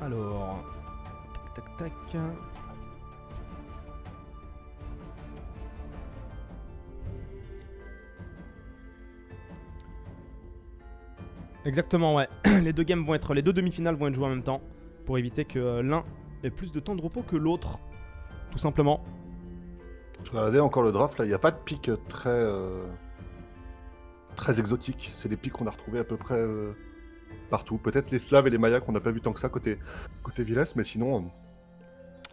Alors. Tac, tac, tac. Exactement, ouais. Les deux games vont être. Les deux demi-finales vont être jouées en même temps. Pour éviter que euh, l'un ait plus de temps de repos que l'autre. Tout simplement. Je regardais encore le draft, là, il n'y a pas de pic très. euh, très exotique. C'est des pics qu'on a retrouvés à peu près euh, partout. Peut-être les Slaves et les Mayas qu'on n'a pas vu tant que ça côté, côté Villes, mais sinon. euh,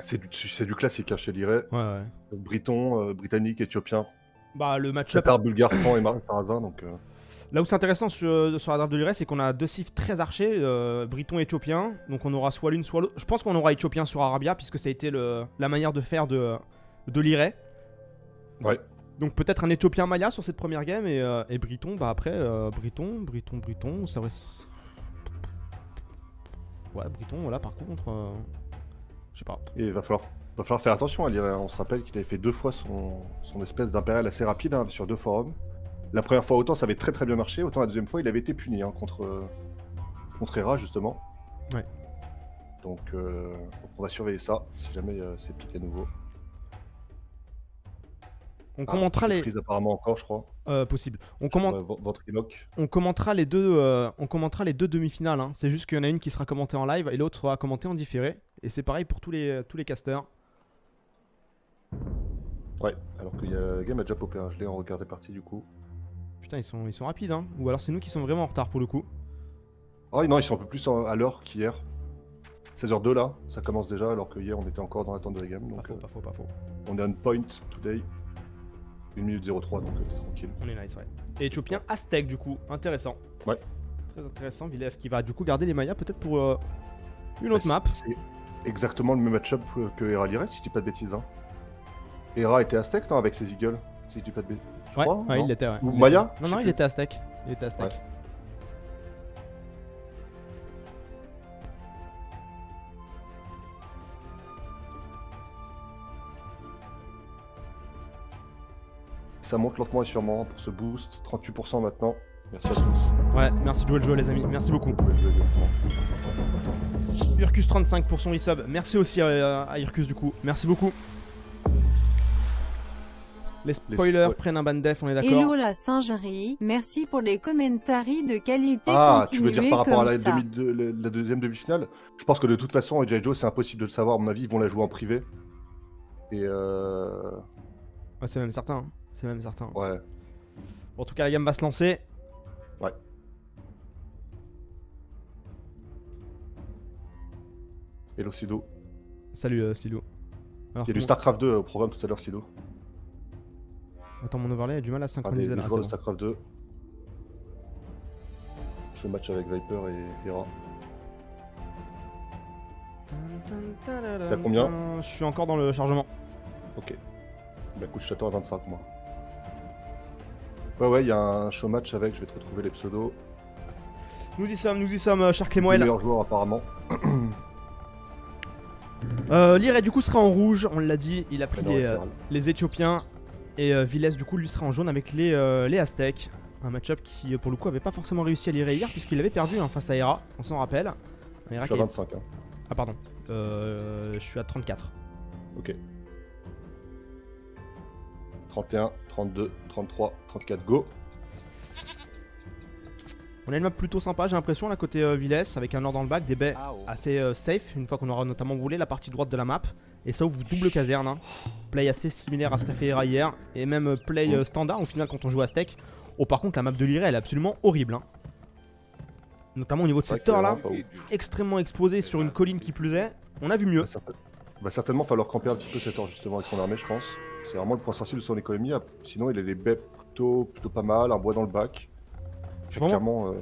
c'est du, c'est du classique hein, chez l'Iray. Ouais, ouais. Briton, euh, britannique, éthiopien. Bah, le match-up. Qatar, bulgare, franc et marin sarrasin. Donc, euh, Là où c'est intéressant sur, sur la draft de l'Iray, c'est qu'on a deux cifres très archés, euh, Briton et Éthiopien. Donc on aura soit l'une, soit l'autre. Je pense qu'on aura Éthiopien sur Arabia, puisque ça a été le, la manière de faire de, de l'Iray. Ouais. Donc peut-être un Éthiopien Maya sur cette première game, et, euh, et Briton, bah après, euh, Briton, Briton, Briton, ça va. Ouais, Briton, voilà, par contre. euh, Je sais pas. Et il va falloir, va falloir faire attention à l'Iray. On se rappelle qu'il avait fait deux fois son, son espèce d'impérial assez rapide hein, sur deux forums. La première fois, autant ça avait très très bien marché, autant la deuxième fois, il avait été puni hein, contre, euh, contre Hera, justement. Ouais. Donc, euh, donc on va surveiller ça, si jamais euh, c'est piqué à nouveau. On Ah, commentera les. Apparemment encore, je crois. Euh, possible. On, commente- Euh, commentera les deux, euh, on commentera les deux demi-finales. hein. C'est juste qu'il y en a une qui sera commentée en live et l'autre sera commentée en différé. Et c'est pareil pour tous les, tous les casters. Ouais, alors que y a, la game a déjà popé, hein. je l'ai en regard des parties du coup. Putain, ils sont, ils sont rapides, hein. Ou alors c'est nous qui sommes vraiment en retard pour le coup. Ah non, ils sont un peu plus à l'heure qu'hier. 16h02 là, ça commence déjà, alors que hier on était encore dans l'attente de la game. Pas Donc faux, euh, pas faux, pas faux. on est on point today. 1 minute 03, donc euh, t'es tranquille. On est nice, ouais. Et Éthiopien Aztèque, du coup, intéressant. Ouais. Très intéressant. Villes qui va du coup garder les Mayas peut-être pour euh, une autre map. Bah, C'est exactement le même match-up que- que Hera Lire, si je dis pas de bêtises. Hein. Hera était Aztèque, non, avec ses Eagles Si je dis pas de bêtises. Ouais, crois, ouais, il l'était, ouais. Ou Il Maya Non, non, il était Aztèque. Il était Aztèque. Ouais. Ça monte lentement et sûrement pour ce boost. 38% maintenant. Merci à tous. Ouais, merci de jouer le jeu, les amis. Merci beaucoup. Directement. Urcus35 pour son resub. Merci aussi à, à Urcus, du coup. Merci beaucoup. Les spoilers spo- prennent un ban def, on est Hello d'accord la singerie, merci pour les commentaires de qualité. Ah, tu veux dire par rapport à la, comme ça. demi- de- la- la deuxième demi-finale? Je pense que de toute façon, J. Joe, c'est impossible de le savoir. À mon avis, ils vont la jouer en privé. Et euh... Ouais, c'est même certain. hein. C'est même certain. Ouais. Bon, en tout cas, la gamme va se lancer. Ouais. Hello Sido. Salut, euh, Stilo. Alors, Il y a du StarCraft 2 au programme tout à l'heure, Sido. Attends, mon overlay a du mal à Ah, des, synchroniser là. c'est bon. StarCraft 2. Je fais match avec Viper et Hera. T'as combien Je suis encore dans le chargement. Ok. Bah écoute, je t'attends à 25 moi. Ouais ouais, il y a un show match avec, je vais te retrouver les pseudos. Nous y sommes, nous y sommes, euh, cher Les Clémoël. meilleurs joueurs apparemment. Euh, Lire, du coup, sera en rouge, on l'a dit. Il a pris les, euh, les Éthiopiens. Et euh, Villes, du coup, lui sera en jaune avec les, euh, les Aztèques. Un match-up qui, euh, pour le coup, avait pas forcément réussi à lire hier, puisqu'il avait perdu hein, face à Hera, on s'en rappelle. Je suis à qui est- 25 hein. Ah, pardon. Euh, je suis à 34. Ok. 31, 32, 33, 34, go. On a une map plutôt sympa, j'ai l'impression, là, côté euh, Villes, avec un nord dans le bac, des baies assez euh, safe, une fois qu'on aura notamment roulé la partie droite de la map. Et ça ouvre double caserne. hein. Play assez similaire à ce qu'a fait Hera hier. Et même euh, play euh, standard au final quand on joue à Steak. Oh, par contre, la map de Lyra, elle est absolument horrible. hein. Notamment au niveau de tour là, extrêmement exposé sur une colline qui plus est. On a vu mieux. Va va certainement falloir camper un petit peu cette heure justement avec son armée, je pense. C'est vraiment le point sensible de son économie. Sinon, il a des baies plutôt, plutôt pas mal, un bois dans le bac. Je suis vraiment, euh,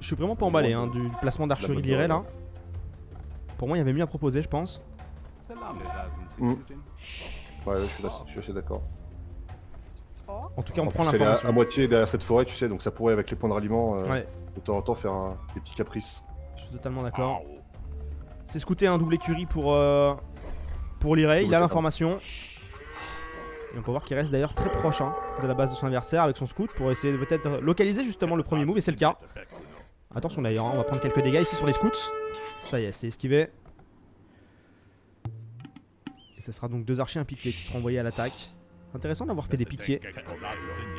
je suis vraiment pas emballé hein, du placement d'archerie là. oreille. Pour moi, il y avait mieux à proposer, je pense. Mm. ouais, je suis, là- je suis assez d'accord. En tout cas, on En prend est à, l'information. à moitié derrière cette forêt, tu sais, donc ça pourrait, avec les points de ralliement, euh, Ouais, de temps en temps faire un- des petits caprices. je suis totalement d'accord. C'est scouté un double écurie pour, euh, pour Lyra, il a l'information. Et on peut voir qu'il reste d'ailleurs très proche hein, de la base de son adversaire avec son scout pour essayer de peut-être localiser justement le premier move et c'est le cas. Attention d'ailleurs, hein, on va prendre quelques dégâts ici sur les scouts. Ça y est, c'est esquivé. Et ce sera donc deux archers, un piqué qui seront envoyés à l'attaque. Intéressant d'avoir fait des piquets.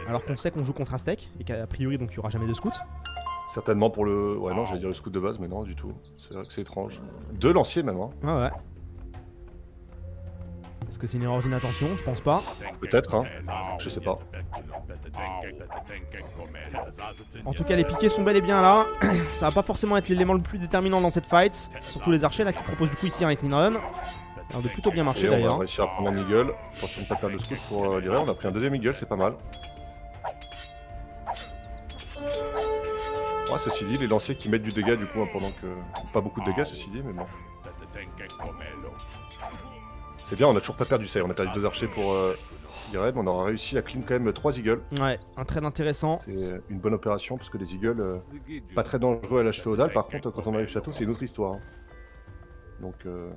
Alors qu'on sait qu'on joue contre Aztec et qu'a priori donc il n'y aura jamais de scout. Certainement pour le. Ouais, non, j'allais dire le scout de base, mais non, du tout. C'est vrai que c'est étrange. Deux lanciers même, hein. Ah ouais. Est-ce que c'est une erreur d'inattention? Je pense pas. Peut-être, hein. Je sais pas. En tout cas, les piquets sont bel et bien là. Ça va pas forcément être l'élément le plus déterminant dans cette fight. Surtout les archers là qui proposent du coup ici un hit and run. Alors de plutôt bien marcher Et on va d'ailleurs. réussir à prendre un eagle. Attention de pas perdre le scout pour euh. On a pris un deuxième eagle, c'est pas mal. Ouais, ceci dit, les lanciers qui mettent du dégât du coup, hein, pendant que. Pas beaucoup de dégâts, ceci dit, mais bon. C'est bien, on a toujours pas perdu ça. On a perdu deux archers pour euh, mais on aura réussi à clean quand même trois eagles. Ouais, un trade intéressant. C'est une bonne opération parce que les eagles, euh, pas très dangereux à l'âge féodal. Par contre, quand on arrive au château, c'est une autre histoire. hein. Donc, euh,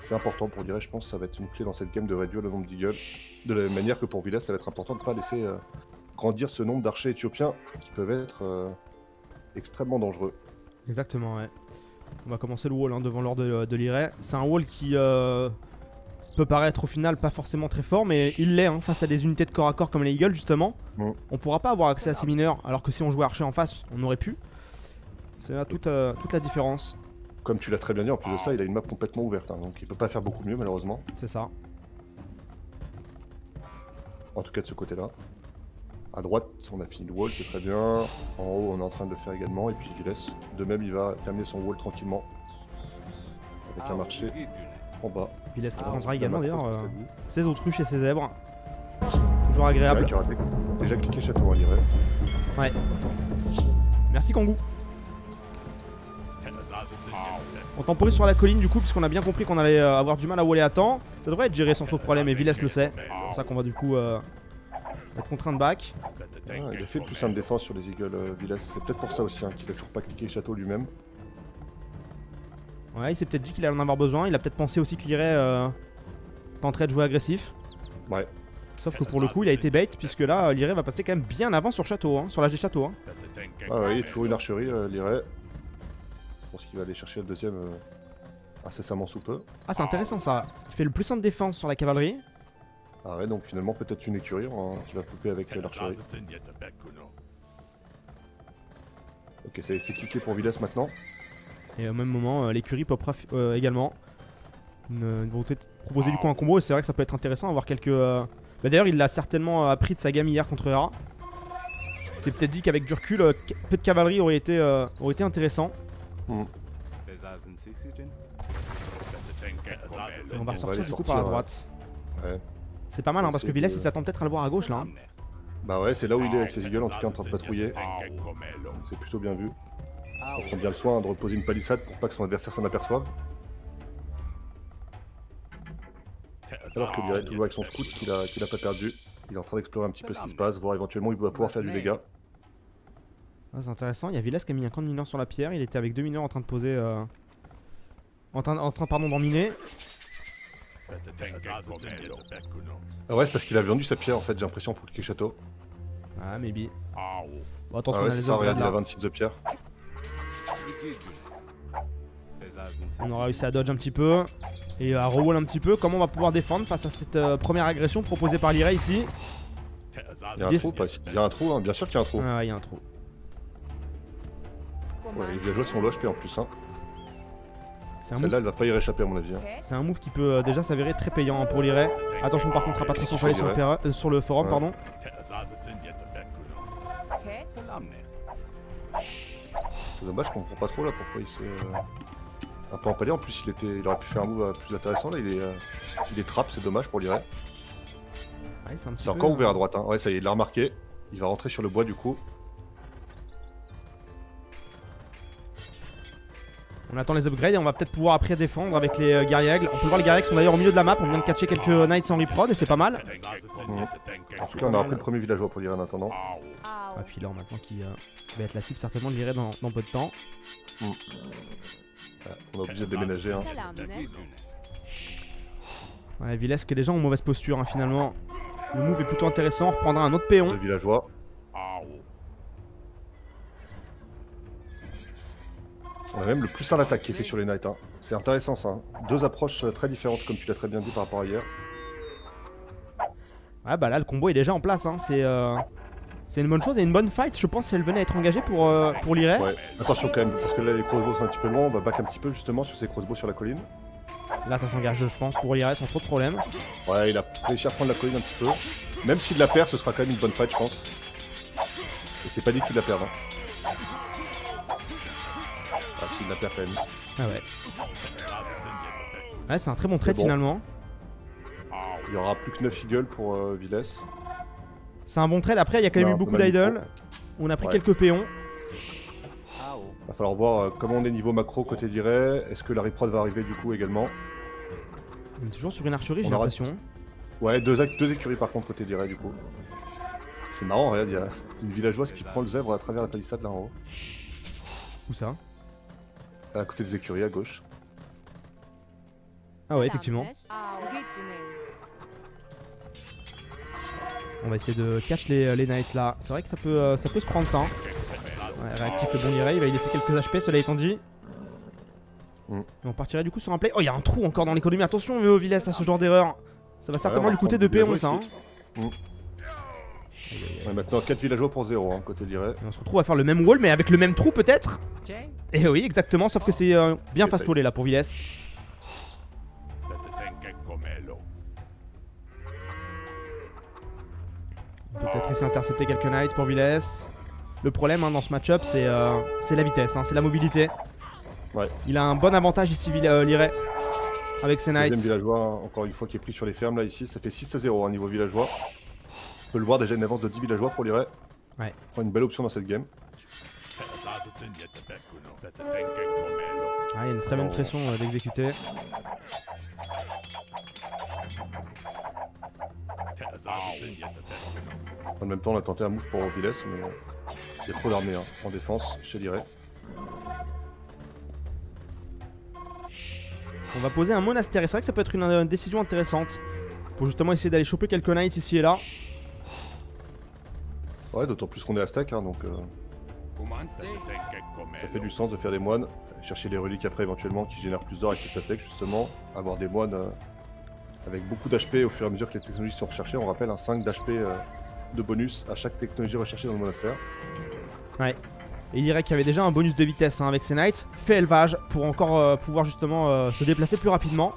c'est important pour Lyrae, je pense. Ça va être une clé dans cette game de réduire le nombre d'eagles. De la même manière que pour Villas, ça va être important de pas laisser euh, grandir ce nombre d'archers éthiopiens qui peuvent être euh, extrêmement dangereux. Exactement, ouais. On va commencer le wall hein, devant l'ordre de, de l'Iray. C'est un wall qui euh, peut paraître au final pas forcément très fort, mais il l'est hein, face à des unités de corps à corps comme les Eagles justement. On pourra pas avoir accès à ces mineurs, alors que si on jouait archer en face, on aurait pu. C'est là toute, euh, toute la différence, Comme tu l'as très bien dit, en plus de ça, il a une map complètement ouverte. hein, donc, il peut pas faire beaucoup mieux, malheureusement. c'est ça. En tout cas, de ce côté-là. À droite, on a fini le wall, c'est très bien. En haut, on est en train de le faire également. Et puis, il laisse. De même, il va terminer son wall tranquillement. Avec un marché en bas. Qui Ah, prendra également d'ailleurs euh, ses autruches et ses zèbres. Toujours agréable. déjà cliqué château, hein, il irait. Ouais. Merci Kangoo. On temporise sur la colline du coup puisqu'on a bien compris qu'on allait euh, avoir du mal à waller à temps. Ça devrait être géré sans trop de problème et Villes le sait. C'est pour ça qu'on va du coup euh, être contraint de back. Ouais, il a fait le plus simple défense sur les Eagles euh, Villas. C'est peut-être pour ça aussi hein, qu'il a toujours pas cliqué château lui-même. Ouais, il s'est peut-être dit qu'il allait en avoir besoin. Il a peut-être pensé aussi qu'il irait euh, tenterait de jouer agressif. Ouais. Sauf que pour le coup, il a été bait puisque là, l'Iré va passer quand même bien avant sur château, hein, sur l'âge des châteaux. hein. Ah ouais, il y a toujours une archerie, euh, l'irait. Je pense qu'il va aller chercher le deuxième euh, incessamment sous peu. Ah, c'est intéressant ça. Il fait le plus simple défense sur la cavalerie. Ah ouais, donc finalement peut-être une écurie hein, qui va couper avec euh, l'archerie. Ok, c'est c'est cliqué pour Villas maintenant. Et au même moment, euh, l'écurie popera euh, également. Une, une volonté de proposer du coup un combo. Et c'est vrai que ça peut être intéressant avoir quelques. euh, bah, D'ailleurs, il l'a certainement appris de sa gamme hier contre Hera. C'est peut-être dit qu'avec du recul, euh, peu de cavalerie aurait été, euh, aurait été intéressant. Et on va aller du coup sortir, par la droite. Ouais. C'est pas mal hein, parce que Villas il s'attend peut-être à le voir à gauche là. hein. Bah ouais, c'est là où il est avec ses eagles en tout cas en train de patrouiller. C'est plutôt bien vu. On prend bien le soin de reposer une palissade pour pas que son adversaire s'en aperçoive. Alors que Lyret toujours avec son scout qu'il a, pas perdu. Il est en train d'explorer un petit peu ce qui se passe, voir éventuellement où il va pouvoir faire du dégât. Ah, c'est intéressant. Il y a Villas qui a mis un camp de mineurs sur la pierre. Il était avec deux mineurs en train de poser. euh, En train, en train pardon, d'en miner. Ah ouais, c'est parce qu'il a vendu sa pierre en fait, j'ai l'impression pour cliquer château. Ah, maybe. Bon, Ah attention, ouais, on a les ça, regarde, il a upgrades là. 26 de pierre. On aura réussi à dodge un petit peu. Et à rewall un petit peu. Comment on va pouvoir défendre face à cette euh, première agression proposée par l'Iray ici? Il y a un Des- trou, pas Il y a un trou, hein, bien sûr qu'il y a un trou. Ah, ouais, il y a un trou. Ouais, il vient jouer son HP en plus. Hein. C'est un, Celle-là, move, elle va pas y réchapper à mon avis. hein. c'est un move qui peut euh, déjà s'avérer très payant hein, pour l'Iray. Attention par contre à pas trop s'enfaler sur, le péra- euh, sur le forum, Ouais. pardon. C'est dommage, je comprends pas trop là pourquoi il s'est un peu empalé. En plus, il, était, il aurait pu faire un move euh, plus intéressant. Là, il est, euh, il est trap, c'est dommage pour l'Iray. Ouais, c'est peu, encore ouvert à droite. Hein. Ouais, ça y est, il l'a remarqué. Il va rentrer sur le bois du coup. On attend les upgrades et on va peut-être pouvoir après défendre avec les euh, guerriers aigles. On peut voir les guerriers qui sont d'ailleurs au milieu de la map. On vient de catcher quelques knights en reprod et c'est pas mal. En tout cas, on a repris le premier villageois pour l'Iray en attendant. Ah, puis là maintenant qui euh, va être la cible certainement de dans, dans peu de temps. Ouais, on est obligé de déménager. Hein. Ouais, Villes qui est déjà en mauvaise posture hein, finalement. Le move est plutôt intéressant. On reprendra un autre péon. Le villageois. On a même le plus 1 d'attaque qui est fait sur les Knights. hein. C'est intéressant ça. hein. Deux approches euh, très différentes, comme tu l'as très bien dit par rapport à hier. Ouais, bah là, le combo est déjà en place. Hein. C'est euh, c'est une bonne chose et une bonne fight, je pense, si elle venait à être engagée pour, euh, pour l'IRE. Ouais, attention quand même, parce que là les crossbows sont un petit peu loin, on va back un petit peu justement sur ces crossbows sur la colline. Là, ça s'engage, je pense, pour l'IRE sans trop de problème. Ouais, il a réussi à prendre la colline un petit peu. Même s'il la perd, ce sera quand même une bonne fight, je pense. Et c'est pas dit qu'il la perde. Hein. La. Ah ouais. Ouais, c'est un très bon trade bon. finalement. Il y aura plus que 9 eagles pour euh. C'est un bon trade. Après, il y a quand même eu beaucoup d'idoles. On a pris Ouais. quelques péons. Va falloir voir euh, comment on est niveau macro côté d'Iray. Est-ce que la reprod va arriver du coup également On est toujours sur une archerie, j'ai l'impression. Ouais, deux, écuries par contre côté d'Iray du coup. C'est marrant, regarde, il y a une villageoise qui prend le zèbre à travers la palissade là en haut. Où ça? À côté des écuries à gauche. Ah ouais, effectivement. On va essayer de catch les, les knights là. C'est vrai que ça peut, euh, ça peut se prendre ça. hein. Ouais, réactif le bon il va y laisser quelques HP, cela étant dit. Mm. Et on partirait du coup sur un play. Oh, il y a un trou encore dans l'économie. Attention, Véo Villes à ce genre d'erreur. Ça va certainement lui coûter prendre 2 du péons ça. hein. villageois On est maintenant 4 villageois pour 0 hein, côté d'Iray. Et on se retrouve à faire le même wall, mais avec le même trou peut-être Et oui, exactement, sauf que c'est euh, bien fast wallé là pour Villes. On peut peut-être essayer d'intercepter quelques knights pour Villes. Le problème hein, dans ce match-up, c'est euh, c'est la vitesse, hein, c'est la mobilité. Ouais. Il a un bon avantage ici, euh, Liray, avec ses Deuxième knights. villageois, hein, encore une fois, qui est pris sur les fermes là ici. Ça fait 6 à 0 hein, niveau villageois. On peut le voir déjà une avance de 10 villageois pour l'Iray. Ouais. Prend une belle option dans cette game. Ah, il y a une très bonne pression euh, d'exécuter. En même temps, on a tenté un move pour Viles, mais euh, il y a trop d'armées hein, en défense chez l'Iray. On va poser un monastère et c'est vrai que ça peut être une euh, décision intéressante pour justement essayer d'aller choper quelques knights ici et là. Ouais, d'autant plus qu'on est à stack, hein, donc euh, ça fait du sens de faire des moines, chercher les reliques après éventuellement qui génèrent plus d'or avec les stack justement, avoir des moines euh, avec beaucoup d'HP au fur et à mesure que les technologies sont recherchées. On rappelle un 5 d'HP euh, de bonus à chaque technologie recherchée dans le monastère. Et Liray qui avait déjà un bonus de vitesse hein, avec ses knights, fait élevage pour encore euh, pouvoir justement euh, se déplacer plus rapidement.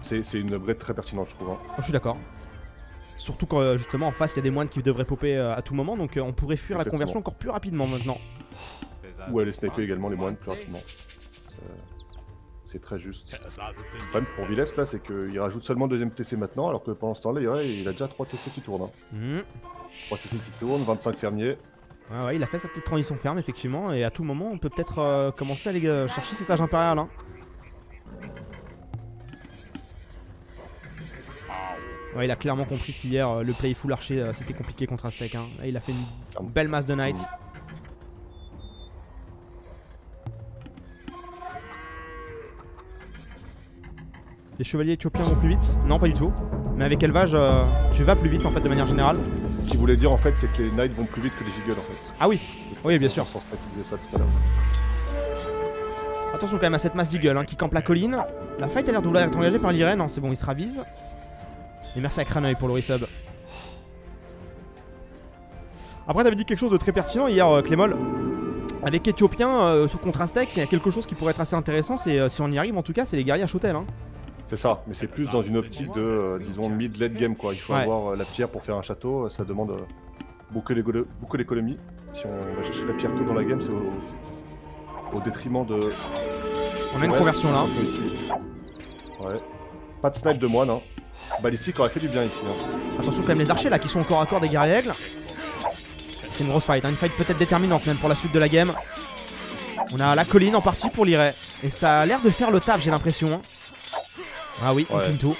C'est c'est une upgrade très pertinente, je trouve. hein. Oh, je suis d'accord. Surtout quand euh, justement en face il y a des moines qui devraient popper euh, à tout moment, donc euh, on pourrait fuir la conversion encore plus rapidement maintenant. Ou aller sniper également les moines plus rapidement. C'est- très juste. Le problème pour Viles là, c'est qu'il rajoute seulement le deuxième TC maintenant, alors que pendant ce temps-là, il a déjà 3 TC qui tournent. hein. Mhm. 3 TC qui tournent, 25 fermiers. Ouais, ouais, il a fait sa petite transition ferme effectivement, et à tout moment on peut peut-être euh, commencer à aller euh, chercher cet âge impérial. hein. Ouais, il a clairement compris qu'hier euh, le play full archer euh, c'était compliqué contre Aztec. Hein. Là, il a fait une belle masse de knights. Les chevaliers éthiopiens vont plus vite? Non, pas du tout. Mais avec élevage, euh, tu vas plus vite en fait de manière générale. Ce qu'il voulait dire en fait, c'est que les Knights vont plus vite que les Eagles en fait. Ah oui, Oui, bien sûr. Sans se préciser ça tout à l'heure. Attention quand même à cette masse d'eagle hein, qui campe la colline. La fight a l'air de vouloir être engagée par l'Irène. Non, c'est bon, il se ravise. Et merci à Craneuil pour le resub. Après, t'avais dit quelque chose de très pertinent hier, euh, Clémol. Avec Éthiopien euh, sous contre Aztec, il y a quelque chose qui pourrait être assez intéressant. C'est euh, si on y arrive, en tout cas, c'est les guerriers à Chotel. Hein. C'est ça, mais c'est plus dans une optique de, euh, disons, mid-late game quoi. Il faut Ouais. avoir euh, la pierre pour faire un château, ça demande euh, beaucoup d'économie. Si on va chercher la pierre tôt dans la game, c'est au, au détriment de. On a une Ouais, conversion là. Ouais. Pas de snipe de moine, hein. Balistique aurait fait du bien ici. Hein. Attention quand même les archers là qui sont encore à corps des guerriers aigles. C'est une grosse fight, hein, une fight peut-être déterminante même pour la suite de la game. On a la colline en partie pour l'Iré. Et ça a l'air de faire le taf, j'ai l'impression. hein. Ah oui, on Ouais. clean tout.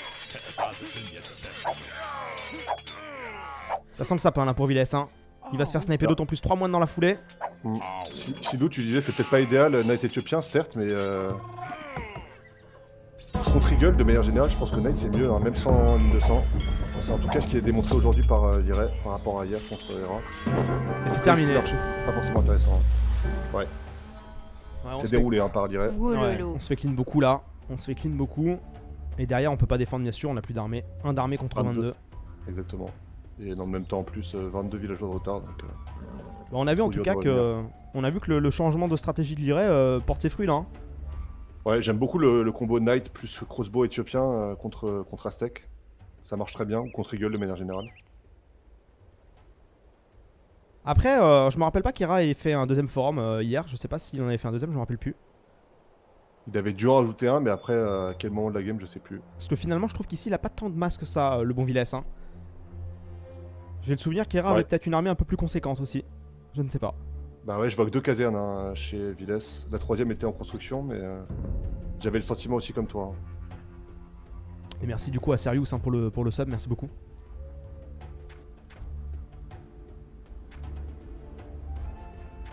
Ça sent le sapin là pour Villes. Hein. Il va se faire sniper d'autant plus 3 moines dans la foulée. Si- Sidou, tu disais c'est peut-être pas idéal, euh, Knight éthiopien, certes, mais. Euh... Contre Eagle, de manière générale, je pense que Knight c'est mieux, hein, même sans ligne de sang. C'est en tout cas ce qui est démontré aujourd'hui par euh, Liray, par rapport à hier contre Hera. Et c'est terminé. Pas forcément intéressant. hein. on, C'est déroulé hein, par direct. Oh ouais, on se fait clean beaucoup là. On se fait clean beaucoup. Et derrière, on peut pas défendre, bien sûr. On a plus d'armée. Un d'armée contre 22. 22. Exactement. Et dans le même temps, en plus, euh, 22 villageois de retard. Donc, euh, Bah, on a vu en tout cas que. On a vu que le, le changement de stratégie de Liray euh, porte ses fruits là. Ouais, j'aime beaucoup le, le combo Knight plus crossbow éthiopien euh, contre, contre Aztec. Ça marche très bien, ou contre Eagle de manière générale. Après, euh, je me rappelle pas qu'Ira ait fait un deuxième forum euh, hier. Je sais pas s'il en avait fait un deuxième, je me rappelle plus. Il avait dû en rajouter un, mais après, euh, à quel moment de la game, je sais plus. Parce que finalement, je trouve qu'ici, il a pas tant de masse que ça, euh, le bon Villesse. Hein. J'ai le souvenir qu'Ira Ouais. avait peut-être une armée un peu plus conséquente aussi. Je ne sais pas. Bah ouais, je vois que deux casernes hein, chez Villes. La troisième était en construction, mais euh, j'avais le sentiment aussi comme toi. hein. Et merci du coup à Serious hein, pour, le, pour le sub, merci beaucoup.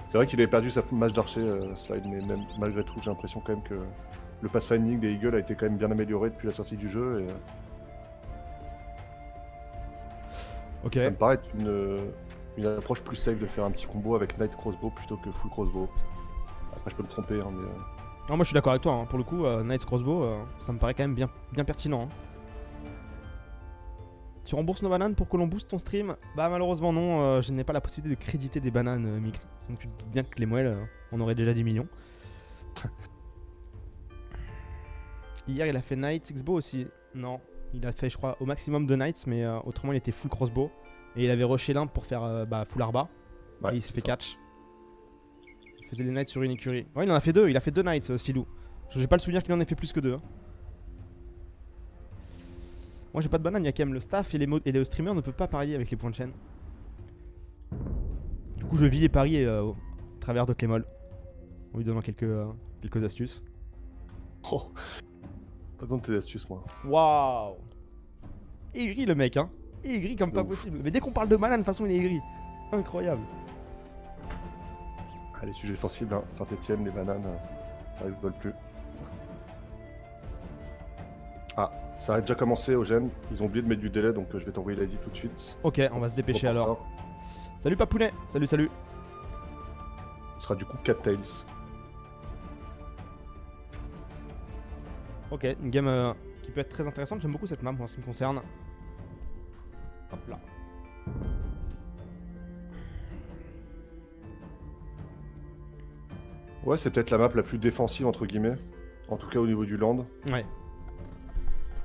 C'est vrai qu'il avait perdu sa match d'archer, euh, Slide, mais même malgré tout, j'ai l'impression quand même que le pathfinding des Eagles a été quand même bien amélioré depuis la sortie du jeu. Et, euh, Ok. Ça me paraît être une, une approche plus safe de faire un petit combo avec Knight Crossbow plutôt que Full Crossbow. Après, je peux me tromper, hein, mais. euh, Non, moi je suis d'accord avec toi, hein. pour le coup, euh, Knight's Crossbow, euh, ça me paraît quand même bien, bien pertinent. hein. Tu rembourses nos bananes pour que l'on booste ton stream? Bah malheureusement non, euh, je n'ai pas la possibilité de créditer des bananes mixtes. Donc tu te doutes bien que les moelles, on aurait déjà 10 millions. Hier il a fait Knights Xbow aussi. Non, il a fait je crois au maximum de Knights, mais autrement il était full crossbow. Et il avait rushé l'un pour faire euh, bah, full arba. ouais, et il s'est fait ça. catch. Il faisait les knights sur une écurie. Ouais, il en a fait deux, il a fait deux knights, euh, Stylou. J'ai pas le souvenir qu'il en ait fait plus que deux. hein. Moi j'ai pas de banane, il y a quand même le staff et les, et les streamers ne peuvent pas parier avec les points de chaîne. Du coup, je vis les paris euh, au travers de Clémol. En lui donnant quelques, euh, quelques astuces. Oh. Pas besoin de tes astuces, moi. Waouh Aigri le mec, hein Aigri comme pas Ouf. possible. Mais dès qu'on parle de banane, de toute façon, il est aigri. Incroyable. Ah, les sujets sensibles, hein. Saint-Etienne, les bananes, euh, ça rigole plus. Ah, ça a déjà commencé, Eugène. Ils ont oublié de mettre du délai, donc euh, je vais t'envoyer l'ID tout de suite. Ok, on va se dépêcher Reporter. alors. Salut Papounet Salut, salut Ce sera du coup 4 Tails. Ok, une game euh, qui peut être très intéressante. J'aime beaucoup cette map en ce qui me concerne. Hop là. Ouais, c'est peut-être la map la plus défensive, entre guillemets. En tout cas, au niveau du land. Ouais.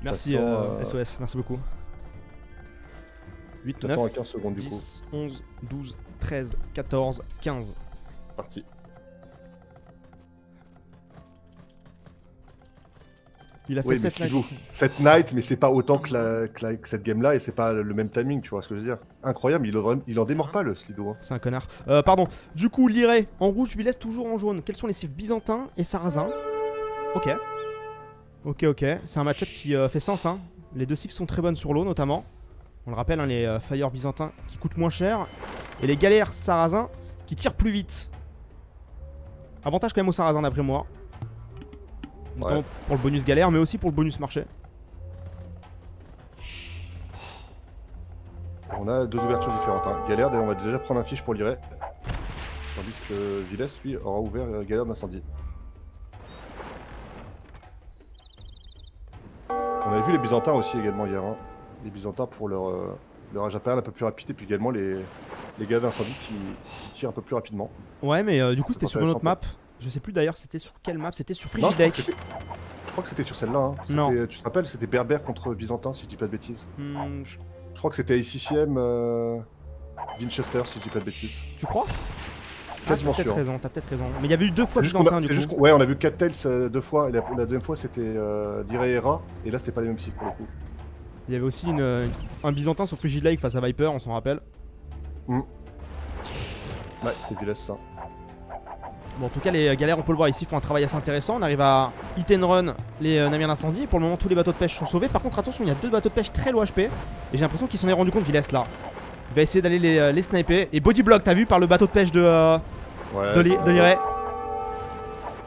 Merci euh, euh, SOS, merci beaucoup. 8, T'attends 9, à 15 secondes, du coup. 10, 11, 12, 13, 14, 15. Parti. Il a fait Oui, mais 7 Sidou, cette night, mais c'est pas autant que, la- que la- que cette game-là, et c'est pas le même timing, tu vois ce que je veux dire. Incroyable, il en, il en démord pas, le Slido. hein. C'est un connard. Euh, pardon. Du coup, Liré en rouge, Villesse toujours en jaune. Quels sont les cifs byzantins et sarrasins Ok. Ok, ok. C'est un match-up qui euh, fait sens. Hein. Les deux cifs sont très bonnes sur l'eau, notamment. On le rappelle, hein, les euh, fire byzantins qui coûtent moins cher. Et les galères sarrasins qui tirent plus vite. Avantage quand même aux sarrasins, d'après moi. Notamment Ouais. pour le bonus galère, mais aussi pour le bonus marché. On a deux ouvertures différentes. Hein. Galère, d'ailleurs, on va déjà prendre un fiche pour l'Iray. Tandis que Villes, lui, aura ouvert euh, galère d'incendie. On avait vu les Byzantins aussi également hier. hein. Les Byzantins pour leur, euh, leur âge un peu plus rapide, et puis également les, les galères d'incendie qui, qui tirent un peu plus rapidement. Ouais, mais euh, du coup, c'était sur une autre map. Je sais plus d'ailleurs, c'était sur quelle map C'était sur Non, je crois que Frigidec. c'était- je crois que c'était sur celle-là. hein. Non. C'était- Tu te rappelles, c'était Berbère contre Byzantin, si je dis pas de bêtises. Hmm, je- Je crois que c'était A6ème euh, Winchester, si je dis pas de bêtises. Tu crois? Ah, Quasiment T'as peut-être sûr. raison, t'as peut-être raison. Mais il y avait eu deux fois a- Byzantin du coup. juste ouais, on a vu 4 Tails euh, deux fois, et la, la deuxième fois c'était euh, Lyra et là c'était pas les mêmes cycles pour le coup. Il y avait aussi une, euh, un Byzantin sur Frigid Lake face à Viper, on s'en rappelle. Ouais, c'était Villes ça. Bon, en tout cas, les galères, on peut le voir ici, font un travail assez intéressant. On arrive à hit and run les euh, navires d'incendie. Pour le moment, tous les bateaux de pêche sont sauvés. Par contre, attention, il y a deux bateaux de pêche très low HP. Et j'ai l'impression qu'il s'en est rendu compte, Villes là. Il va essayer d'aller les, euh, les sniper. Et body block, t'as vu, par le bateau de pêche de, euh, Ouais. de, Li- c'est- de Liray.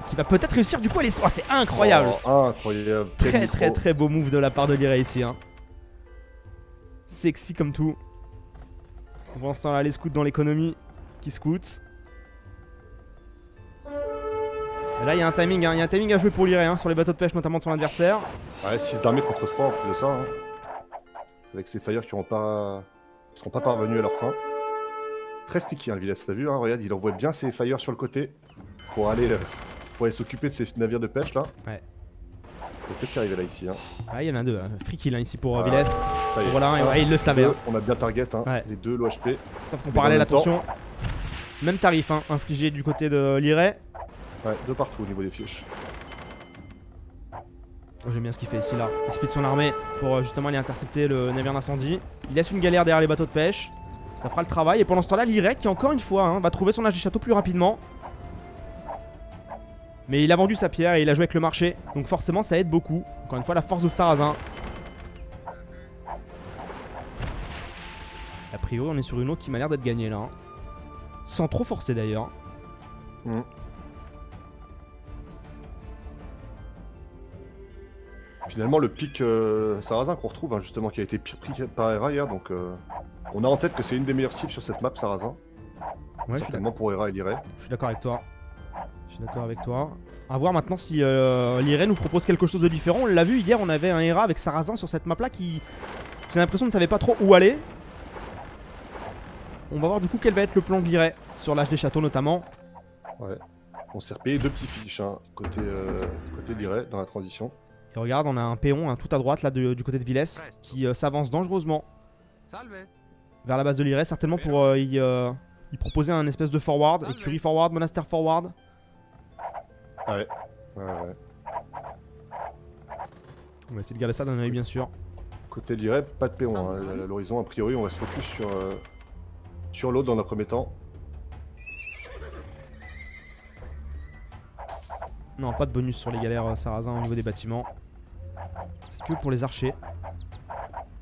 Qui va peut-être réussir du coup à les. Oh, c'est incroyable! Oh, incroyable. Très très très beau move de la part de Liray ici. Hein. Sexy comme tout. Pendant ce temps-là, les scouts dans l'économie qui scoutent. Là, il y a un timing, hein. il y a un timing à jouer pour l'IRE hein, sur les bateaux de pêche, notamment de son adversaire. Ouais, 6 d'armée contre 3 en plus de ça. hein. Avec ces fires qui ne pas... seront pas parvenus à leur fin. Très sticky, hein, le Villas, t'as vu hein, Regarde, il envoie bien ses fires sur le côté pour aller, euh, pour aller s'occuper de ces navires de pêche là. Ouais. Il peut peut-être y arriver là ici. Hein. Ah, il y en a deux. hein. Free kill hein, ici pour euh, Ah, Villes. Voilà, Ah, il le savait. deux. On a bien target, hein. Ouais. les deux, l'OHP. Sauf qu'en parallèle, attention. Même tarif hein, infligé du côté de l'IRE. Ouais, deux partout au niveau des fiches. Oh, J'aime bien ce qu'il fait ici là. Il speed son armée pour euh, justement aller intercepter le navire d'incendie. Il laisse une galère derrière les bateaux de pêche. Ça fera le travail. Et pendant ce temps-là, l'Irek, qui encore une fois hein, va trouver son âge des châteaux plus rapidement. Mais il a vendu sa pierre et il a joué avec le marché. Donc forcément, ça aide beaucoup. Encore une fois, la force de Sarrazin. A priori, on est sur une eau qui m'a l'air d'être gagnée là. hein. Sans trop forcer d'ailleurs. Mhm. Finalement, le pic euh, Sarrazin qu'on retrouve, hein, justement, qui a été pris par Hera hier, donc euh, on a en tête que c'est une des meilleures cibles sur cette map Sarrazin. Ouais, certainement pour Hera et Liray. Je suis d'accord avec toi. Je suis d'accord avec toi. À voir maintenant si euh, nous propose quelque chose de différent. On l'a vu hier, on avait un Hera avec Sarrazin sur cette map là qui. J'ai l'impression ne savait pas trop où aller. On va voir du coup quel va être le plan de l'IRE sur l'âge des châteaux notamment. On s'est repayé deux petits fiches hein, côté, euh, côté Liray dans la transition. Et regarde, on a un péon hein, tout à droite là de- du côté de Villes qui euh, s'avance dangereusement vers la base de l'IRE, certainement pour euh, y, euh, y proposer un espèce de forward, écurie forward, monastère forward. Ouais. ouais, ouais. On va essayer de garder ça d'un œil bien sûr. Côté Liray, pas de péon. hein. À l'horizon, a priori, on va se focus sur, euh, sur l'autre dans un premier temps. Non, pas de bonus sur les galères euh, Sarrazin au niveau des bâtiments. C'est que pour les archers.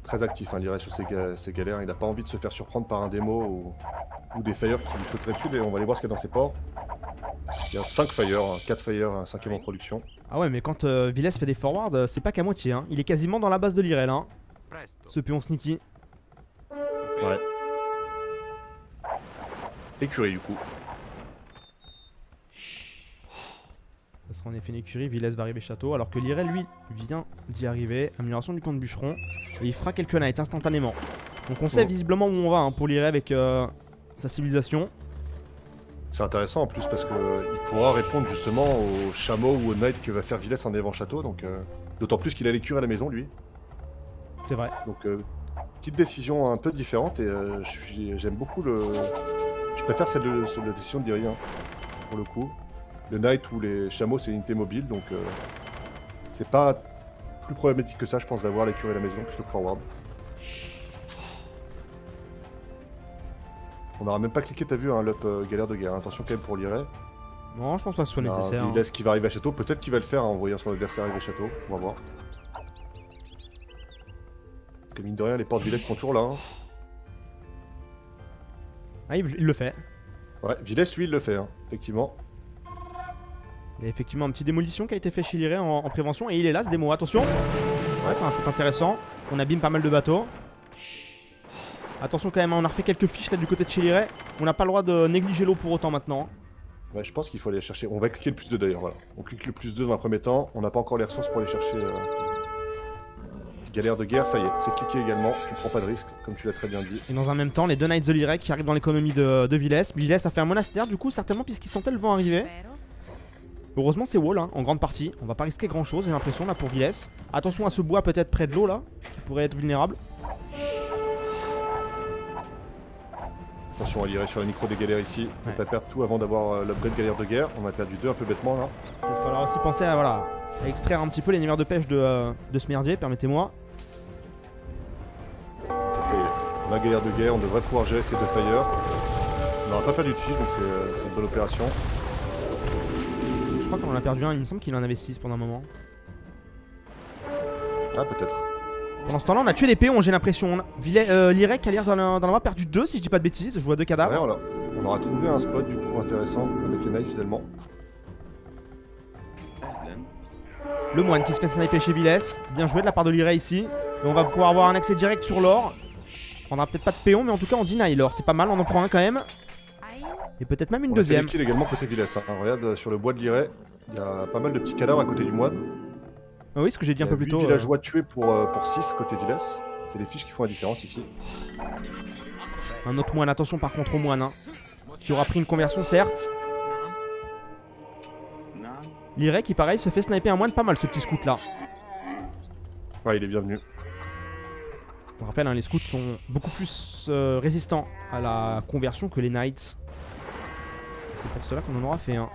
Très actif, hein, sur ses, ga- ses galères. Il n'a pas envie de se faire surprendre par un démo ou, ou des fires qui lui sauteraient dessus. Et on va aller voir ce qu'il y a dans ses ports. Il y a 5 fires, 4 fires, un cinquième en production. Ah ouais, mais quand euh, Villes fait des forwards, euh, c'est pas qu'à moitié. Hein. Il est quasiment dans la base de l'Irel, hein, ce pion sneaky. Ouais. Écurie du coup. Ça sera en effet une écurie. Villes va arriver château, alors que l'Irel, lui, vient d'y arriver. Amélioration du camp de bûcheron. Et il fera quelques knights instantanément. Donc on sait visiblement où on va hein, pour l'Irel avec euh, sa civilisation. C'est intéressant en plus parce qu'il pourra répondre justement au chameau ou au knight que va faire Villesse en évent château. Donc, euh, D'autant plus qu'il a l'écurie à la maison lui. C'est vrai. Donc euh, petite décision un peu différente et euh, j'aime beaucoup le. Je préfère celle de la décision de Diri hein, pour le coup. Le knight ou les chameaux c'est une unité mobile donc euh, c'est pas plus problématique que ça je pense d'avoir l'écurie à la maison plutôt que forward. On n'aura même pas cliqué, t'as vu, un up euh, galère de guerre. Attention quand même pour l'iray. Non, je pense pas que ce soit nécessaire. hein. Villesse qui va arriver à château, peut-être qu'il va le faire en voyant son adversaire arriver à château. On va voir. Que mine de rien, les portes Villesse sont toujours là. hein. Ah, il, il le fait. Ouais, Villesse, lui, il le fait, hein, effectivement. Il y a effectivement un petit démolition qui a été fait chez l'Iré en, en prévention. Et il est là, ce démo. Attention Ouais, c'est un shoot intéressant. On abîme pas mal de bateaux. Attention quand même, hein, on a refait quelques fiches là du côté de chez l'Iré. On n'a pas le droit de négliger l'eau pour autant maintenant. Ouais, je pense qu'il faut aller chercher. On va cliquer le plus 2 d'ailleurs, voilà. On clique le plus 2 dans un premier temps. On n'a pas encore les ressources pour aller chercher. euh, Galère de guerre, ça y est, c'est cliqué également. On prend pas de risque, comme tu l'as très bien dit. Et dans un même temps, les deux Knights de l'Irek qui arrivent dans l'économie de, de Villes. Villes a fait un monastère du coup, certainement puisqu'ils sentaient le vent arriver. Heureusement, c'est wall hein, en grande partie. On va pas risquer grand chose, j'ai l'impression là pour Villes. Attention à ce bois peut-être près de l'eau là, qui pourrait être vulnérable. Attention à lire sur la micro des galères ici. On Ouais. va pas perdre tout avant d'avoir euh, l'upgrade galère de guerre. On a perdu deux un peu bêtement là. Il va falloir aussi penser à, voilà, à extraire un petit peu les navires de pêche de, euh, de ce merdier, permettez-moi. La galère de guerre, on devrait pouvoir gérer ces deux fires. On n'aura pas perdu de fiches, donc c'est euh, c'est une bonne opération. Je crois qu'on en a perdu un, il me semble qu'il en avait 6 pendant un moment. Ah, peut-être. Pendant ce temps-là, on a tué les péons, j'ai l'impression. Euh, L'Irek a l'air d'en avoir perdu 2 si je dis pas de bêtises. Je vois deux Ouais, cadavres. on, aura trouvé un spot du coup intéressant avec les knights finalement. Le moine qui se fait sniper chez Villes. Bien joué de la part de l'Irek ici. Et on va pouvoir avoir un accès direct sur l'or. On aura peut-être pas de péon, mais en tout cas on deny l'or. C'est pas mal, on en prend un quand même. Et peut-être même une On deuxième. kills également côté Villesse. hein. Regarde euh, sur le bois de l'iray. Il y a pas mal de petits cadavres à côté du moine. Ah oui, ce que j'ai dit un peu plus tôt. Il euh, villageois tués pour, euh, pour 6 côté Villesse. C'est les fiches qui font la différence ici. Un autre moine, attention par contre au moine, hein, qui aura pris une conversion certes. L'Iré qui pareil se fait sniper un moine pas mal ce petit scout là. Ouais, il est bienvenu. On rappelle, hein, les scouts sont beaucoup plus euh, résistants à la conversion que les knights. C'est pour cela qu'on en aura fait un.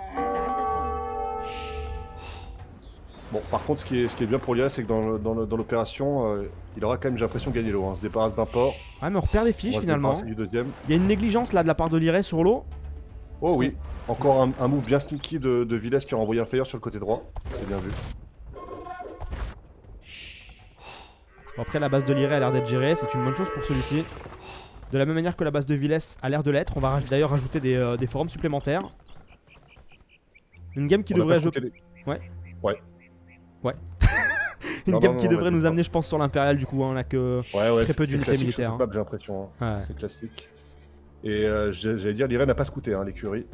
Bon, par contre, ce qui est, ce qui est bien pour l'IA, c'est que dans l'opération, euh, il aura quand même, j'ai l'impression, gagné l'eau. Hein. Se débarrasse d'un port. Ouais, mais on repère des on fiches finalement. débarrasser du deuxième. Il y a une négligence là de la part de l'Iré sur l'eau. Oh oui, encore un, un move bien sneaky de, de Villesse qui a envoyé un fire sur le côté droit. C'est bien vu. Bon, après, la base de l'Iré a l'air d'être gérée, c'est une bonne chose pour celui-ci. De la même manière que la base de Villesse a l'air de l'être, on va d'ailleurs rajouter des, euh, des forums supplémentaires. Une game qui On devrait pas jouer. scouté les- Une Non, game non, qui non, devrait nous amener, je pense, sur l'impérial du coup. hein, On a que. Ouais, ouais, Très peu d'unités militaires, hein. j'ai l'impression. hein. Ouais. C'est classique. Et euh, j'allais dire, l'Irène n'a pas scouté, hein, l'écurie.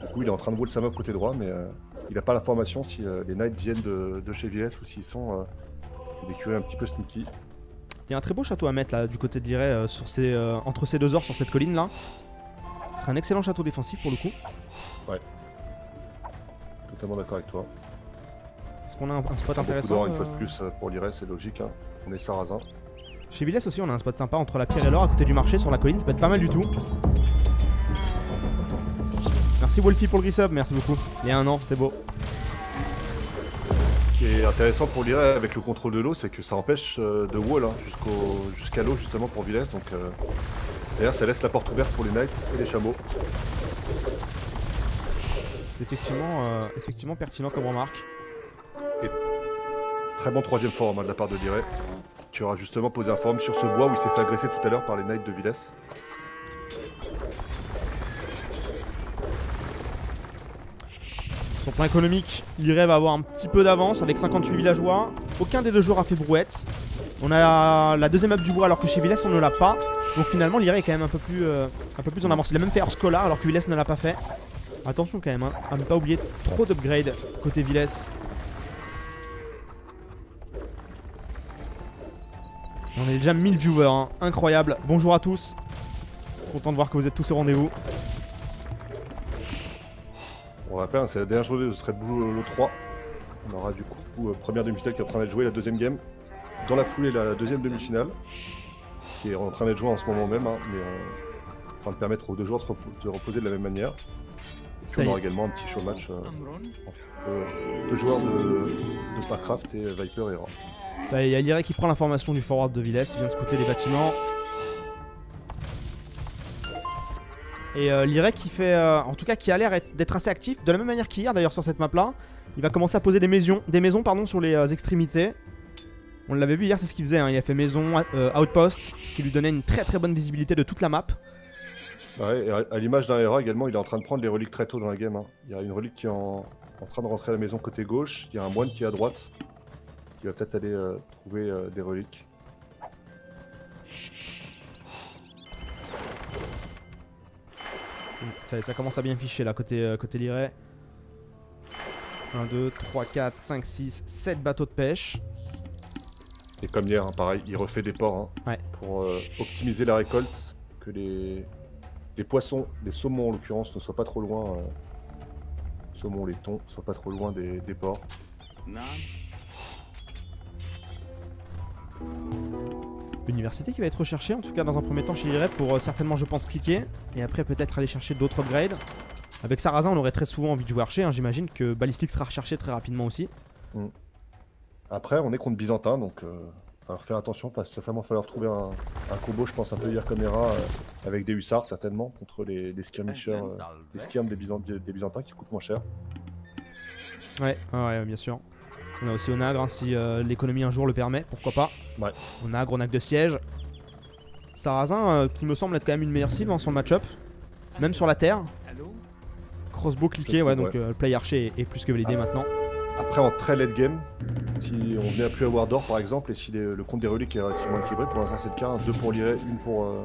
Du coup, il est en train de wall sa map côté droit, mais euh, il n'a pas l'information si les Knights viennent de, de chez Villesse ou s'ils sont des écuries un petit peu sneaky. Il y a un très beau château à mettre là du côté de l'Iré, euh, sur ces, euh, entre ces deux ors sur cette colline là. Ce serait un excellent château défensif pour le coup. Totalement d'accord avec toi. Est-ce qu'on a un, un spot intéressant une fois euh, de plus pour l'Irène, c'est logique. hein. On est sarrasin. Chez Villesse aussi, on a un spot sympa entre la pierre et l'or à côté du marché sur la colline, ça peut être pas mal du tout. Merci Wolfie pour le resub, merci beaucoup. Il y a un an, c'est beau. Est intéressant pour l'Irène avec le contrôle de l'eau, c'est que ça empêche euh, de wall hein, jusqu'au- jusqu'à l'eau justement pour Villesse. Donc euh, d'ailleurs, ça laisse la porte ouverte pour les Knights et les chameaux. C'est effectivement, euh, effectivement pertinent comme remarque. Très bon troisième forum hein, de la part de l'Irène, qui aura justement posé un forum sur ce bois où il s'est fait agresser tout à l'heure par les Knights de Villesse. Sur le plan économique, l'Iré va avoir un petit peu d'avance avec 58 villageois. Aucun des deux joueurs a fait brouette. On a la deuxième map du bois alors que chez Villesse on ne l'a pas. Donc finalement l'Iré est quand même un peu plus, euh, en avance. Il a même fait Hors Scholar alors que Villesse ne l'a pas fait. Attention quand même hein, à ne pas oublier trop d'upgrade côté Villesse. On est déjà 1000 viewers, hein. incroyable. Bonjour à tous. Content de voir que vous êtes tous au rendez-vous. On rappelle, c'est la dernière journée de ce Red Bull Lo 3. On aura du coup euh, première demi-finale qui est en train d'être jouée, la deuxième game. Dans la foulée, la deuxième demi-finale, qui est en train d'être jouée en ce moment même, hein, mais euh, en train de permettre aux deux joueurs de, se repo- de reposer de la même manière. Et puis Ça y on est. aura également un petit show match euh, entre euh, deux joueurs de, de StarCraft et Viper et Ra. Ça y est, il y a Liré qui prend l'information du forward de Villesse, il vient de scouter les bâtiments. Et euh, Liré qui fait, euh, en tout cas qui a l'air être- d'être assez actif, de la même manière qu'hier d'ailleurs sur cette map là. Il va commencer à poser des maisons, des maisons pardon, sur les euh, extrémités. On l'avait vu hier, c'est ce qu'il faisait, hein. il a fait maison, euh, outpost, ce qui lui donnait une très très bonne visibilité de toute la map. Ouais, et à, l'image d'un Hera également, il est en train de prendre les reliques très tôt dans la game. hein. Il y a une relique qui est en, en train de rentrer à la maison côté gauche, il y a un moine qui est à droite, qui va peut-être aller trouver des reliques. Ça, ça commence à bien ficher là côté, euh, côté Liré. 1, 2, 3, 4, 5, 6, 7 bateaux de pêche. Et comme hier, hein, pareil, il refait des ports hein, Ouais. pour euh, optimiser la récolte, que les, les poissons, les saumons en l'occurrence, ne soient pas trop loin. euh, saumons, les thons, soient pas trop loin des, des ports. Université qui va être recherchée, en tout cas dans un premier temps chez Lirette pour euh, certainement, je pense, cliquer. Et après, peut-être aller chercher d'autres upgrades. Avec Sarrazin, on aurait très souvent envie de jouer archer. hein, J'imagine que Ballistic sera recherché très rapidement aussi. Après, on est contre Byzantin, donc euh, faire attention, parce que il va falloir trouver un, un combo, je pense, un peu hier comme Hera, euh, avec des hussards certainement, contre les, les skirmishers, les skirms des, Byzan- des- des Byzantins qui coûtent moins cher. Ouais, ouais, ouais, bien sûr. On a aussi Onagre, hein, si euh, l'économie un jour le permet, pourquoi pas. Ouais. Onagre, Onagre de siège. Sarrazin, euh, qui me semble être quand même une meilleure cible dans son match-up. Même sur la terre. Crossbow cliqué, ouais, donc euh, le play archer est, est plus que validé maintenant. Après, en très late game, si on venait à plus avoir d'or par exemple, et si les- le compte des reliques est relativement équilibré, pour l'instant c'est le cas, hein, deux pour l'Iré, une pour, euh,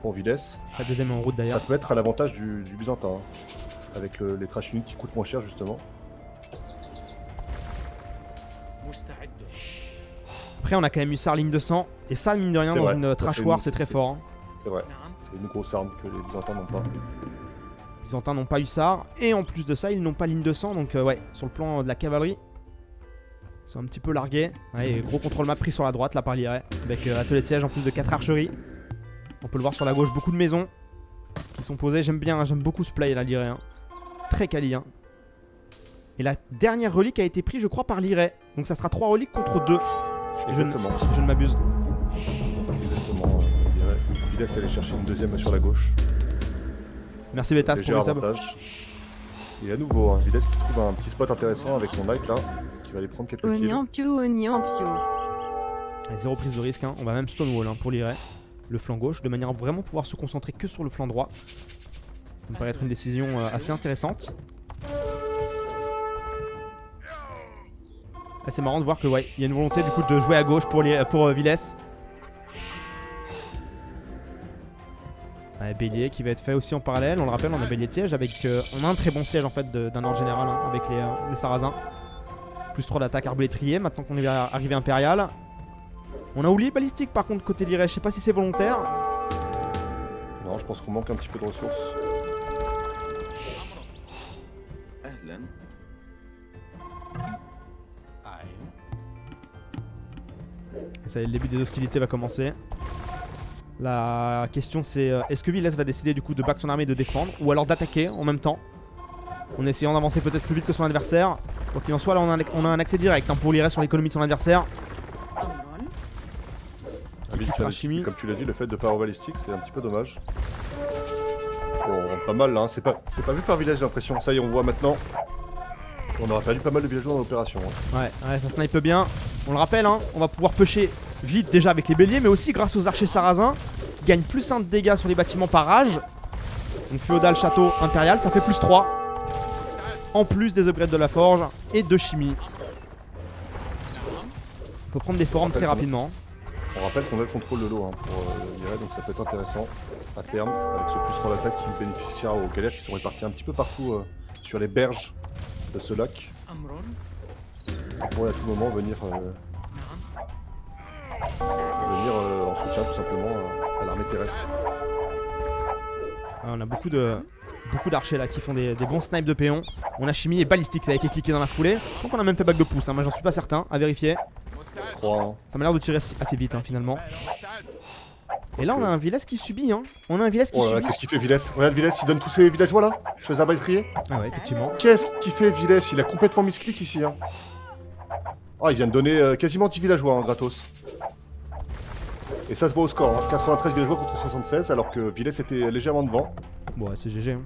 pour Vides, La deuxième en route ça d'ailleurs. peut être à l'avantage du, du Byzantin. hein. avec le- les trash units qui coûtent moins cher justement. Après, on a quand même eu ça ligne de sang. Et ça, mine de rien, dans vrai. une trash c'est war, une- c'est très fort. hein. C'est vrai, c'est une grosse arme que les Byzantins n'ont pas. Les Byzantins n'ont pas eu ça. Et en plus de ça, ils n'ont pas ligne de sang. Donc, euh, ouais, sur le plan de la cavalerie, ils sont un petit peu largués. Ouais, et gros contrôle map pris sur la droite, là par l'IRE. Avec euh, atelier de siège en plus de 4 archeries. On peut le voir sur la gauche, beaucoup de maisons qui sont posées. J'aime bien, hein, j'aime beaucoup ce play là, l'IRE. hein. Très quali. hein. Et la dernière relique a été prise, je crois, par l'IRE. Donc, ça sera 3 reliques contre 2. Je ne, Exactement. je ne m'abuse. Exactement. Il laisse aller chercher une deuxième sur la gauche. Merci Betas pour le sub. avantage. Et à nouveau, hein, Vides qui trouve un petit spot intéressant avec son light là, qui va aller prendre quelques kills. Oignon pio, oignon pio. Allez, Zéro prise de risque, hein. on va même stonewall hein, pour l'IRE, le flanc gauche, de manière à vraiment pouvoir se concentrer que sur le flanc droit. Ça me paraît être une décision euh, assez intéressante. C'est marrant de voir que ouais, il y a une volonté du coup de jouer à gauche pour, les, pour euh, bélier qui va être fait aussi en parallèle, on le rappelle, on a bélier de siège avec. euh, on a un très bon siège en fait d'un ordre général hein, avec les, euh, les sarrasins. Plus 3 d'attaque arbalétrier, maintenant qu'on est arrivé impérial. On a oublié balistique par contre côté Liré, je sais pas si c'est volontaire. Non, je pense qu'on manque un petit peu de ressources. Ça y est, le début des hostilités va commencer. La question c'est euh, est-ce que Viles va décider du coup de back son armée et de défendre ou alors d'attaquer en même temps? En essayant d'avancer peut-être plus vite que son adversaire. Quoi qu'il en soit, là on a un, on a un accès direct hein, pour Liré sur l'économie de son adversaire. Ah rachimie. Comme tu l'as dit, le fait de pas avoir balistique, c'est un petit peu dommage. Bon, on rentre pas mal là, hein. c'est pas, c'est pas vu par village j'ai l'impression. Ça y est, on voit maintenant. On aura perdu pas mal de villageois dans l'opération. hein. Ouais, ouais, ça snipe bien. On le rappelle, hein, on va pouvoir pusher vite déjà avec les béliers, mais aussi grâce aux archers sarrasins qui gagnent plus 1 de dégâts sur les bâtiments par rage. Donc féodal, château, impérial, ça fait plus 3. En plus des upgrades de la forge et de chimie. On peut prendre des formes très rapidement. On rappelle qu'on a le contrôle de l'eau hein, pour euh, donc ça peut être intéressant à terme avec ce plus 3 d'attaque qui bénéficiera aux galères qui sont répartis un petit peu partout euh, sur les berges de ce lac. On pourrait à tout moment venir, euh, venir euh, en soutien tout simplement euh, à l'armée terrestre. Ouais, on a beaucoup de beaucoup d'archers là qui font des, des bons snipes de péons. On a chimie et balistique, ça a été cliqué dans la foulée. Je crois qu'on a même fait bague de pouce, hein, moi j'en suis pas certain, à vérifier. Je crois. hein. Ça m'a l'air de tirer assez vite hein, finalement. Et là on a un Viles qui subit, hein. On a un Viles qui Oh là là, subit. qu'est-ce qu'il fait Viles Regarde Viles, il donne tous ses villageois là Sur les arbalétriers Ah ouais, effectivement. Qu'est-ce qu'il fait Viles Il a complètement misclic ici. Hein. Ah, il vient de donner euh, quasiment 10 villageois, hein, gratos. Et ça se voit au score, hein. 93 villageois contre 76, alors que Viles était légèrement devant. Bon, ouais, c'est GG. hein.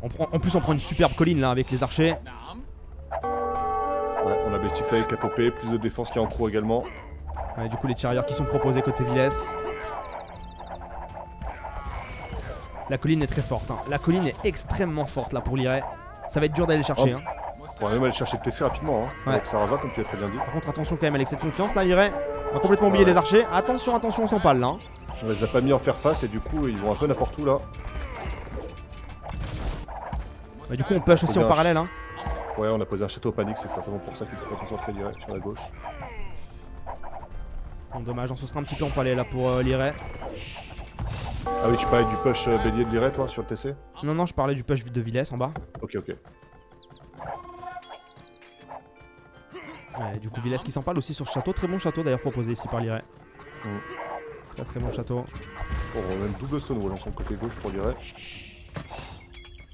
On prend, en plus, on prend une superbe colline là avec les archers. Ouais, on a Beltic qui a popé, plus de défense qui est en cours également. Ouais, du coup, les tirailleurs qui sont proposés côté Viles. La colline est très forte. hein. La colline est extrêmement forte là pour l'IRE. Ça va être dur d'aller le chercher. hein. On va même aller chercher le TC rapidement, hein. Ouais. Avec comme tu l'as très bien dit. Par contre, attention quand même l'excès de confiance là, l'IRE. On va complètement oublier Ouais. les archers. Attention, attention, on s'empale là. hein. On les a pas mis en faire face et du coup, ils vont un peu n'importe où là. Ouais, du coup, on push aussi en parallèle. Hein. Ouais, on a posé un château panique, c'est certainement pour ça qu'il faut pas concentrer direct sur la gauche. Dommage, on se sera un petit peu empalé là pour euh, l'IRE. Ah oui, tu parlais du push euh, bélier de Liray, toi, sur le TC Non, non, je parlais du push de Viles en bas. Ok, ok. Ouais, du coup, Viles qui s'empale aussi sur ce château. Très bon château d'ailleurs proposé ici par l'IRE. Mm. Très très bon château. Bon, on a une double stonewall hein, sur le côté gauche pour Liray.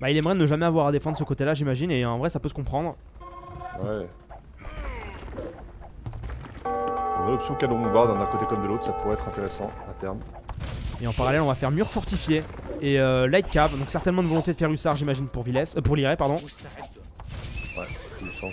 Bah, il aimerait ne jamais avoir à défendre ce côté-là, j'imagine, et en vrai, ça peut se comprendre. Ouais. On a l'option canon bombarde d'un côté comme de l'autre, ça pourrait être intéressant à terme. Et en parallèle, on va faire mur fortifié et euh, light cave, donc certainement une volonté de faire hussard, j'imagine, pour Viles, euh, pour l'Iré, pardon. Ouais, du sens.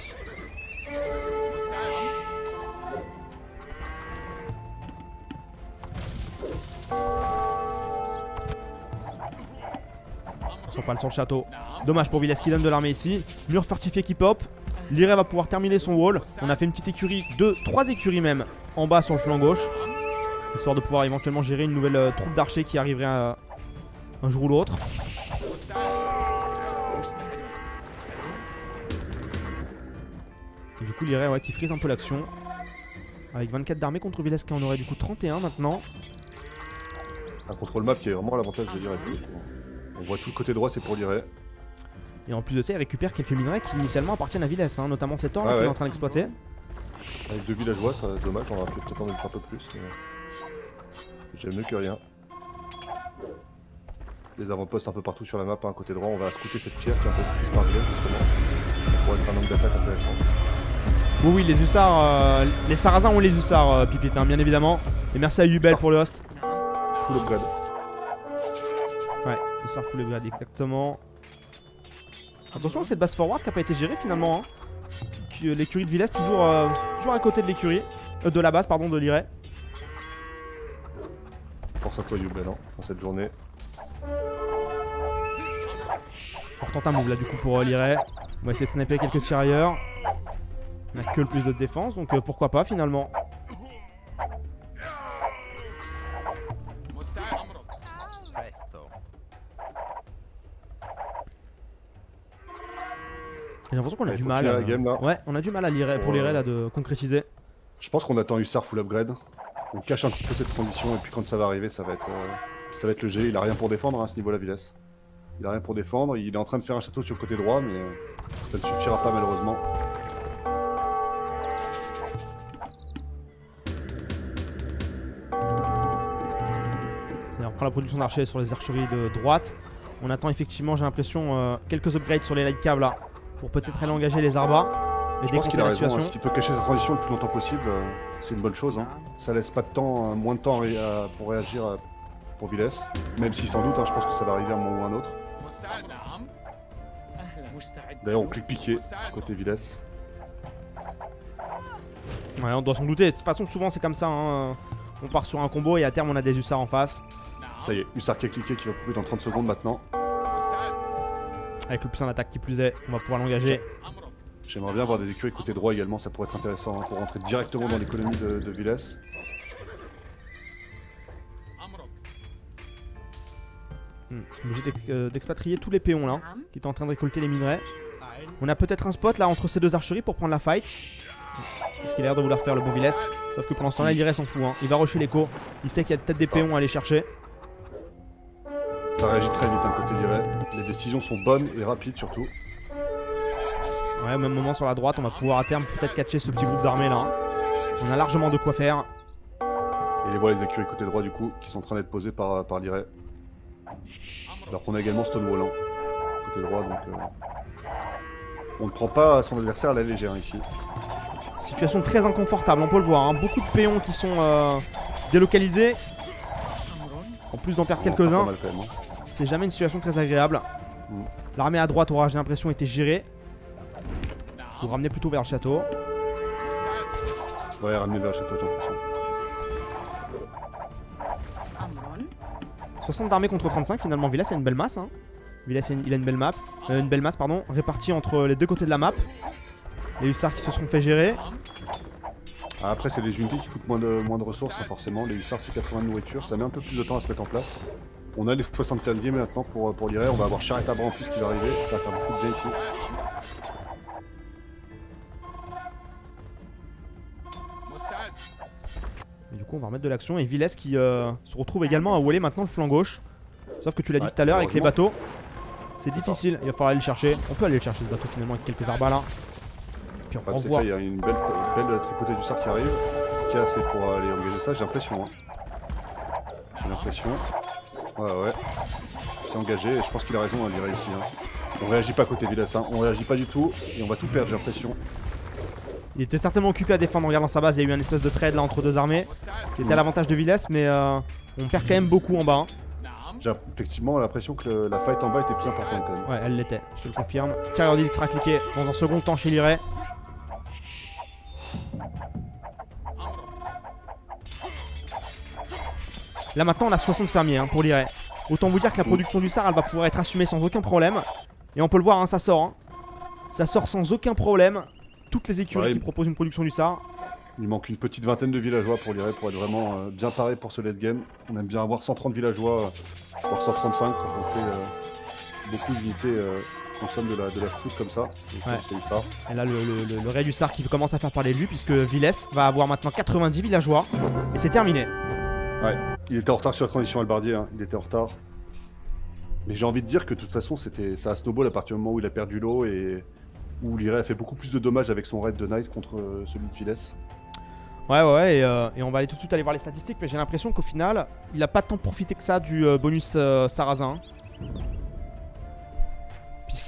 On s'empale sur le château. Dommage pour Viles qui donne de l'armée ici. Mur fortifié qui pop. L'Iré va pouvoir terminer son wall. On a fait une petite écurie, deux, trois écuries même, en bas sur le flanc gauche. Histoire de pouvoir éventuellement gérer une nouvelle euh, troupe d'archers qui arriverait un jour ou l'autre. Du coup, Liray ouais, qui frise un peu l'action. Avec 24 d'armée contre Villes qui en aurait du coup 31 maintenant. Un contrôle map qui est vraiment l'avantage de Liray. On voit tout le côté droit, c'est pour Liray. Et en plus de ça, il récupère quelques minerais qui initialement appartiennent à Villes, hein, notamment cet or là Ah qu'il est en train d'exploiter. Avec deux villageois, ça dommage, on aurait pu peut-être en mettre un peu plus. mais J'aime mieux que rien. Les avant-postes un peu partout sur la map, hein, côté droit, on va scouter cette pierre qui est un peu plus par justement. Pourrait être un angle d'attaque intéressant. Oui, oui, les hussards, euh, les sarrasins ont les hussards, euh, Pipit, hein, bien évidemment. Et merci à Ubel pour le host. Full upgrade. Ouais, hussard full upgrade, exactement. Attention à cette base forward qui a pas été gérée finalement. Hein. L'écurie de Villes, toujours, euh, toujours à côté de l'écurie. Euh, de la base, pardon, de Liray. Force à toi Yubel hein, dans cette journée. On retente un move là du coup pour euh, Liray. On va essayer de sniper quelques tirailleurs. On a que le plus de défense, donc euh, pourquoi pas finalement. J'ai l'impression qu'on a Ouais, du mal. la euh, game, là. Ouais, on a du mal à Liray, pour euh, là de concrétiser. Je pense qu'on attend Hussar full upgrade. On cache un petit peu cette transition et puis quand ça va arriver, ça va être, euh, ça va être le G. Il a rien pour défendre hein, à ce niveau-là, Villes. Il a rien pour défendre. Il est en train de faire un château sur le côté droit, mais euh, ça ne suffira pas malheureusement. On prend la production d'archers sur les archeries de droite. On attend effectivement, j'ai l'impression, euh, quelques upgrades sur les light caves là. Pour peut-être aller engager les arbas. Et Je pense qu'il a la raison. hein. S'il peut cacher sa transition le plus longtemps possible, euh, c'est une bonne chose. hein. Ça laisse pas de temps, euh, moins de temps ré- pour réagir euh, pour Villes. Même si sans doute, hein, je pense que ça va arriver à un moment ou à un autre. D'ailleurs, on clique piqué côté. Ouais, on doit s'en douter. De toute façon, souvent c'est comme ça. hein. On part sur un combo et à terme on a des hussards en face. Ça y est, Hussar qui a cliqué qui va couper dans 30 secondes maintenant. Avec le plus en attaque qui plus est, on va pouvoir l'engager. J'aimerais bien avoir des écuries côté droit également, ça pourrait être intéressant hein, pour rentrer directement dans l'économie de, de Villes. Hmm. Obligé euh, d'expatrier tous les péons là, qui étaient en train de récolter les minerais. On a peut-être un spot là entre ces deux archeries pour prendre la fight. Parce qu'il a l'air de vouloir faire le bon Villes. Sauf que pendant ce temps-là, Liray s'en fout. hein. Il va rusher l'écho. Il sait qu'il y a peut-être des péons à aller chercher. Ça réagit très vite hein, côté Liray. Les décisions sont bonnes et rapides surtout. Ouais, au même moment sur la droite, on va pouvoir à terme peut-être catcher ce petit groupe d'armées là. hein. On a largement de quoi faire. Et les voilà les écuries côté droit du coup qui sont en train d'être posées par, par Liray. Alors qu'on a également Stonewall hein, côté droit donc euh, on ne prend pas son adversaire à la légère ici. Situation très inconfortable, on peut le voir. hein. Beaucoup de péons qui sont euh, délocalisés. En plus d'en perdre quelques-uns, hein. c'est jamais une situation très agréable. Mm. L'armée à droite aura, j'ai l'impression, été gérée. Ou ramener plutôt vers le château. Ouais, ramener vers le château j'ai l'impression. 60 d'armée contre 35, finalement, Villas a une belle masse. Hein. Villas, a une- il a une belle map. euh, une belle masse, pardon, répartie entre les deux côtés de la map. Les hussards qui se seront fait gérer. Ah, après c'est des unités qui coûtent moins de, moins de ressources hein, forcément. Les hussards c'est 80 de nourriture, ça met un peu plus de temps à se mettre en place. On a les 60 fermiers maintenant pour, pour on va avoir Charrette à bras en plus qui va arriver, ça va faire beaucoup de bien ici. Et du coup, on va remettre de l'action. Et Villas qui euh, se retrouve également à waller maintenant le flanc gauche. Sauf que tu l'as dit Ouais, tout à l'heure avec les bateaux. C'est difficile, il va falloir aller le chercher. On peut aller le chercher ce bateau finalement avec quelques arbres là. Puis on c'est là, il y a une belle, belle tricotée du sar qui arrive. Qui a assez pour aller engager ça, j'ai l'impression. hein. J'ai l'impression. Ouais, ouais. C'est engagé et je pense qu'il a raison à lire ici. hein. On réagit pas côté Villas, hein. on réagit pas du tout et on va tout perdre, j'ai l'impression. Il était certainement occupé à défendre en regardant sa base. Il y a eu un espèce de trade là entre deux armées qui était à Mm. l'avantage de Villas, mais euh, on perd quand même beaucoup en bas. hein. J'ai effectivement l'impression que le- la fight en bas était plus importante quand même. Ouais, elle l'était, je te le confirme. Carrier deal sera cliqué dans un second temps chez Liray. Là maintenant on a 60 fermiers hein, pour Liray. Autant vous dire que la production du SAR elle va pouvoir être assumée sans aucun problème. Et on peut le voir, hein, ça sort. hein. Ça sort sans aucun problème. Toutes les écuries Ouais, qui il- proposent une production du SAR. Il manque une petite vingtaine de villageois pour Liray pour être vraiment euh, bien paré pour ce late game. On aime bien avoir 130 villageois, euh, voire 135 quand on fait euh, beaucoup d'unités euh, consomment de la, de la foot comme ça. Ouais. Et là, le, le, le, Ray du Sar qui commence à faire parler de lui, puisque Villes va avoir maintenant 90 villageois. Et c'est terminé. Ouais, il était en retard sur la transition Albardier, hein. il était en retard. Mais j'ai envie de dire que de toute façon, c'était ça a snowball à partir du moment où il a perdu l'eau et où l'Iray a fait beaucoup plus de dommages avec son raid de Knight contre euh, celui de Files. Ouais, ouais, et, euh, et on va aller tout de suite aller voir les statistiques, mais j'ai l'impression qu'au final, il a pas tant profité que ça du euh, bonus euh, sarrasin.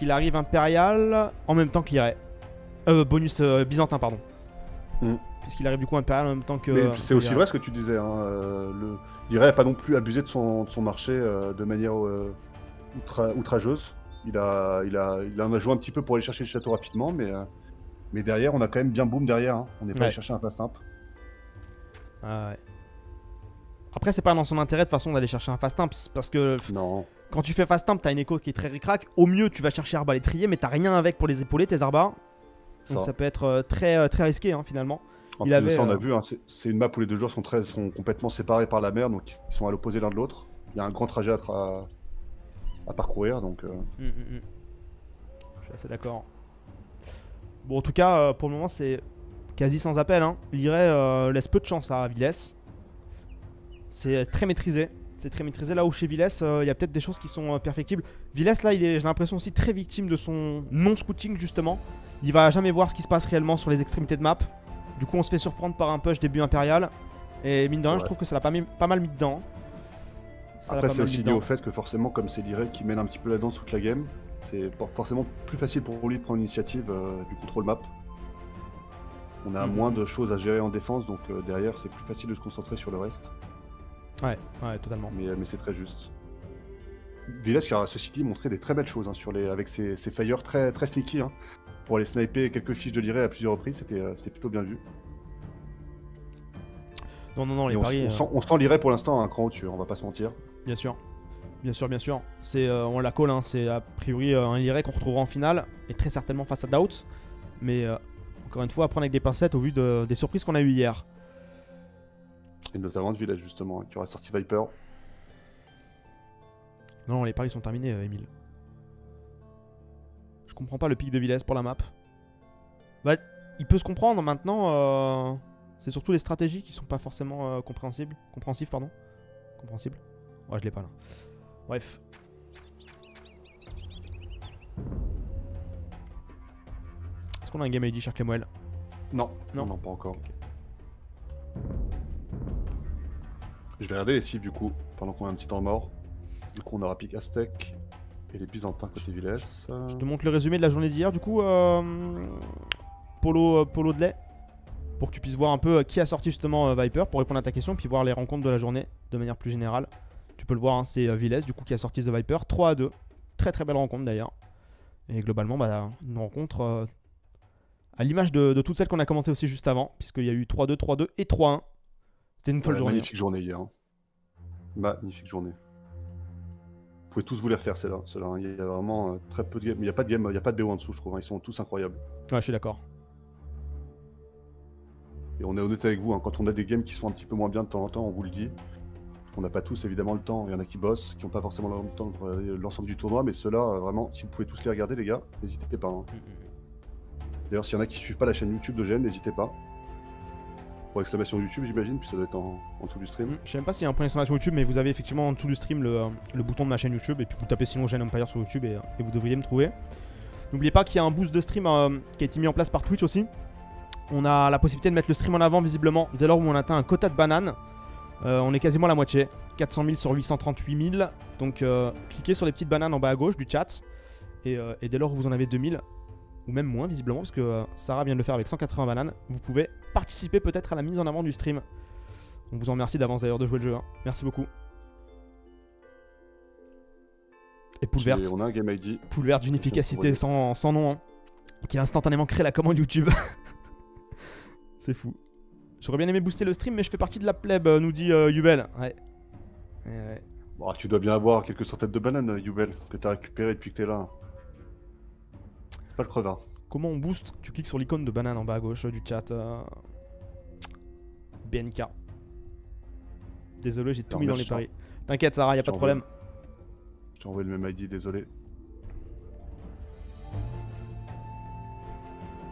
Puisqu'il arrive impérial en même temps que l'Iray. Euh, bonus euh, byzantin, pardon. Mm. Puisqu'il arrive du coup impérial en même temps que. Mais c'est aussi que vrai ce que tu disais, hein, euh, le... l'Iray a pas non plus abusé de son, de son marché euh, de manière euh, outra- outrageuse. Il a, il, a, il en a joué un petit peu pour aller chercher le château rapidement, mais, euh, mais derrière, on a quand même bien boom derrière. hein. On n'est pas Ouais. allé chercher un fast simple. Ah ouais. Après, c'est pas dans son intérêt de toute façon d'aller chercher un fast imp, parce que Non. Quand tu fais fast imp, t'as une écho qui est très ricrac. Au mieux, tu vas chercher arbalétrier, mais t'as rien avec pour les épauler, tes arbas. Donc Ça. ça peut être euh, très, euh, très risqué hein, finalement. En Il plus de avait, ça, on a euh, vu, hein, c'est- une map où les deux joueurs sont, très, sont complètement séparés par la mer, donc ils sont à l'opposé l'un de l'autre. Il y a un grand trajet à, tra- à parcourir, donc euh, Mm, mm, mm. Je suis assez d'accord. Bon, en tout cas, euh, pour le moment, c'est quasi sans appel. Hein. L'Iray euh, laisse peu de chance à Villes. C'est très maîtrisé. C'est très maîtrisé. Là où chez Villes, euh, il y a peut-être des choses qui sont euh, perfectibles. Villes, là, il est, j'ai l'impression aussi très victime de son non-scouting, justement. Il va jamais voir ce qui se passe réellement sur les extrémités de map. Du coup, on se fait surprendre par un push début impérial. Et mine de rien, Ouais. je trouve que ça l'a pas, mal mis dedans. Ça après pas c'est aussi lié au fait que forcément, comme c'est l'Iray qui mène un petit peu la danse toute la game, c'est forcément plus facile pour lui de prendre l'initiative euh, du contrôle map. On a Mhm. moins de choses à gérer en défense, donc derrière c'est plus facile de se concentrer sur le reste, Ouais, ouais, totalement. mais, mais c'est très juste. Villes qui a ceci dit montré des très belles choses hein, sur les, avec ses, ses très, très sneaky. hein. Pour aller sniper quelques fiches de l'Iray à plusieurs reprises, c'était euh, c'était plutôt bien vu. Non, non, non, les on, paris. on euh, sent, on sent l'Iray pour l'instant un cran au-dessus, on va pas se mentir. Bien sûr. Bien sûr, bien sûr. C'est, euh, on la colle, hein, c'est a priori euh, un Iray qu'on retrouvera en finale et très certainement face à Doubt. Mais euh, encore une fois, à prendre avec des pincettes au vu de- des surprises qu'on a eues hier. Et notamment de Village justement, hein, qui aura sorti Viper. Non, non, les paris sont terminés, euh, Emile. Je comprends pas le pic de Villes pour la map. Bah, il peut se comprendre maintenant. euh, c'est surtout les stratégies qui sont pas forcément euh, compréhensibles. Compréhensives, pardon. Compréhensibles. Ouais, je l'ai pas là. Bref. Est-ce qu'on a un game ID, cher Clémoel Non, Non. non, non, pas encore. Je vais regarder les cibles du coup, pendant qu'on a un petit temps mort. Du coup, on aura Pic et les Byzantins côté Villes. Je te montre le résumé de la journée d'hier, du coup, euh, Polo, euh, Polo de lait, pour que tu puisses voir un peu euh, qui a sorti justement Viper, pour répondre à ta question, puis voir les rencontres de la journée de manière plus générale. Tu peux le voir, hein, c'est Villes, du coup, qui a sorti The Viper, 3 à 2. Très très belle rencontre d'ailleurs. Et globalement, bah, une rencontre à l'image de, de toutes celles qu'on a commentées aussi juste avant, puisqu'il y a eu 3-2, 3-2 et 3-1. C'était une folle Ouais, journée. magnifique journée hier. hein. Magnifique journée. Vous pouvez tous vous les refaire, celle-là. hein. Il y a vraiment euh, très peu de game. Il n'y a pas de game, il n'y a pas de BO en dessous, je trouve. hein. Ils sont tous incroyables. Ouais, je suis d'accord. Et on est honnête avec vous, hein, quand on a des games qui sont un petit peu moins bien de temps en temps, on vous le dit. On n'a pas tous évidemment le temps. Il y en a qui bossent, qui n'ont pas forcément le temps de regarder l'ensemble du tournoi, mais ceux-là, euh, vraiment, si vous pouvez tous les regarder, les gars, n'hésitez pas. hein. D'ailleurs, s'il y en a qui suivent pas la chaîne YouTube de GN, n'hésitez pas. Pour exclamation YouTube, j'imagine, puis ça doit être en, en dessous du stream. Mm, Je sais même pas s'il y a un point d'exclamation YouTube, mais vous avez effectivement en dessous du stream le, euh, le bouton de ma chaîne YouTube, et puis vous tapez sinon Gen Empire sur YouTube et, euh, et vous devriez me trouver. N'oubliez pas qu'il y a un boost de stream euh, qui a été mis en place par Twitch aussi. On a la possibilité de mettre le stream en avant visiblement dès lors où on atteint un quota de bananes. On est quasiment à la moitié, 400 000 sur 838 000. Donc cliquez sur les petites bananes en bas à gauche du chat. Et, et dès lors où vous en avez 2000, ou même moins visiblement, parce que euh, Sarah vient de le faire avec 180 bananes, vous pouvez participer peut-être à la mise en avant du stream. On vous en remercie d'avance d'ailleurs de jouer le jeu. hein. Merci beaucoup. Et poule verte, on a un game ID. poule verte d'une efficacité sans, sans nom, hein, qui a instantanément créé la commande YouTube. C'est fou. J'aurais bien aimé booster le stream, mais je fais partie de la plèbe, euh, nous dit euh, Yubel. Ouais. Ouais. Bon, tu dois bien avoir quelques centaines de bananes, Yubel, que t'as récupéré depuis que t'es là. Pas le crevard. Comment on booste Tu cliques sur l'icône de banane en bas à gauche euh, du chat. Euh, BNK. Désolé, j'ai tout mis dans les paris. T'inquiète, Sarah, y a pas de problème. Je envoyé le même ID, désolé.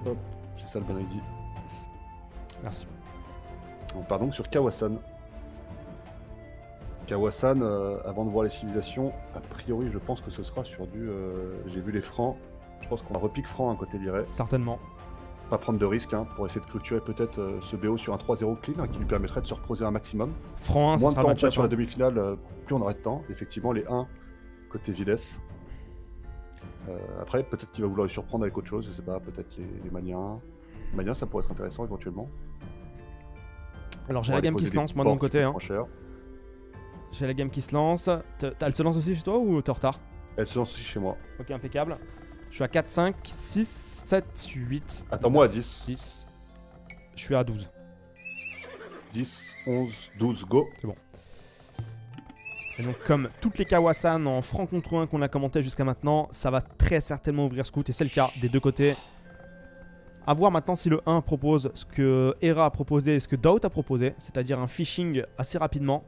Hop, c'est ça le bon ID. Merci. On part donc sur Kawasan. Kawasan, euh, avant de voir les civilisations, a priori, je pense que ce sera sur du. J'ai vu les francs, je pense qu'on repique franc à côté d'Iray. Certainement. Pas prendre de risques hein, pour essayer de clôturer peut-être euh, ce BO sur un 3-0 clean hein, qui lui permettrait de se reposer un maximum. Franc 1, ça Moins de temps match sur la demi-finale, euh, plus on aurait de temps. Effectivement, les 1 côté Viles. Euh, après, peut-être qu'il va vouloir les surprendre avec autre chose, je sais pas, peut-être les, les Maniens. Les Maniens, ça pourrait être intéressant éventuellement. Alors j'ai la va game qui se lance, moi de mon côté. Hein. J'ai la game qui se lance. Elle se lance aussi chez toi ou t'es en retard? Elle se lance aussi chez moi. Ok, impeccable. Je suis à 4, 5, 6, 7, 8. Attends-moi à 10. 10. Je suis à 12. 10, 11, 12, go. Et donc, comme toutes les Kawasan en franc contre 1 qu'on a commenté jusqu'à maintenant, ça va très certainement ouvrir Scout et c'est le cas des deux côtés. A voir maintenant si le 1 propose ce que Hera a proposé et ce que Doubt a proposé, c'est-à-dire un phishing assez rapidement.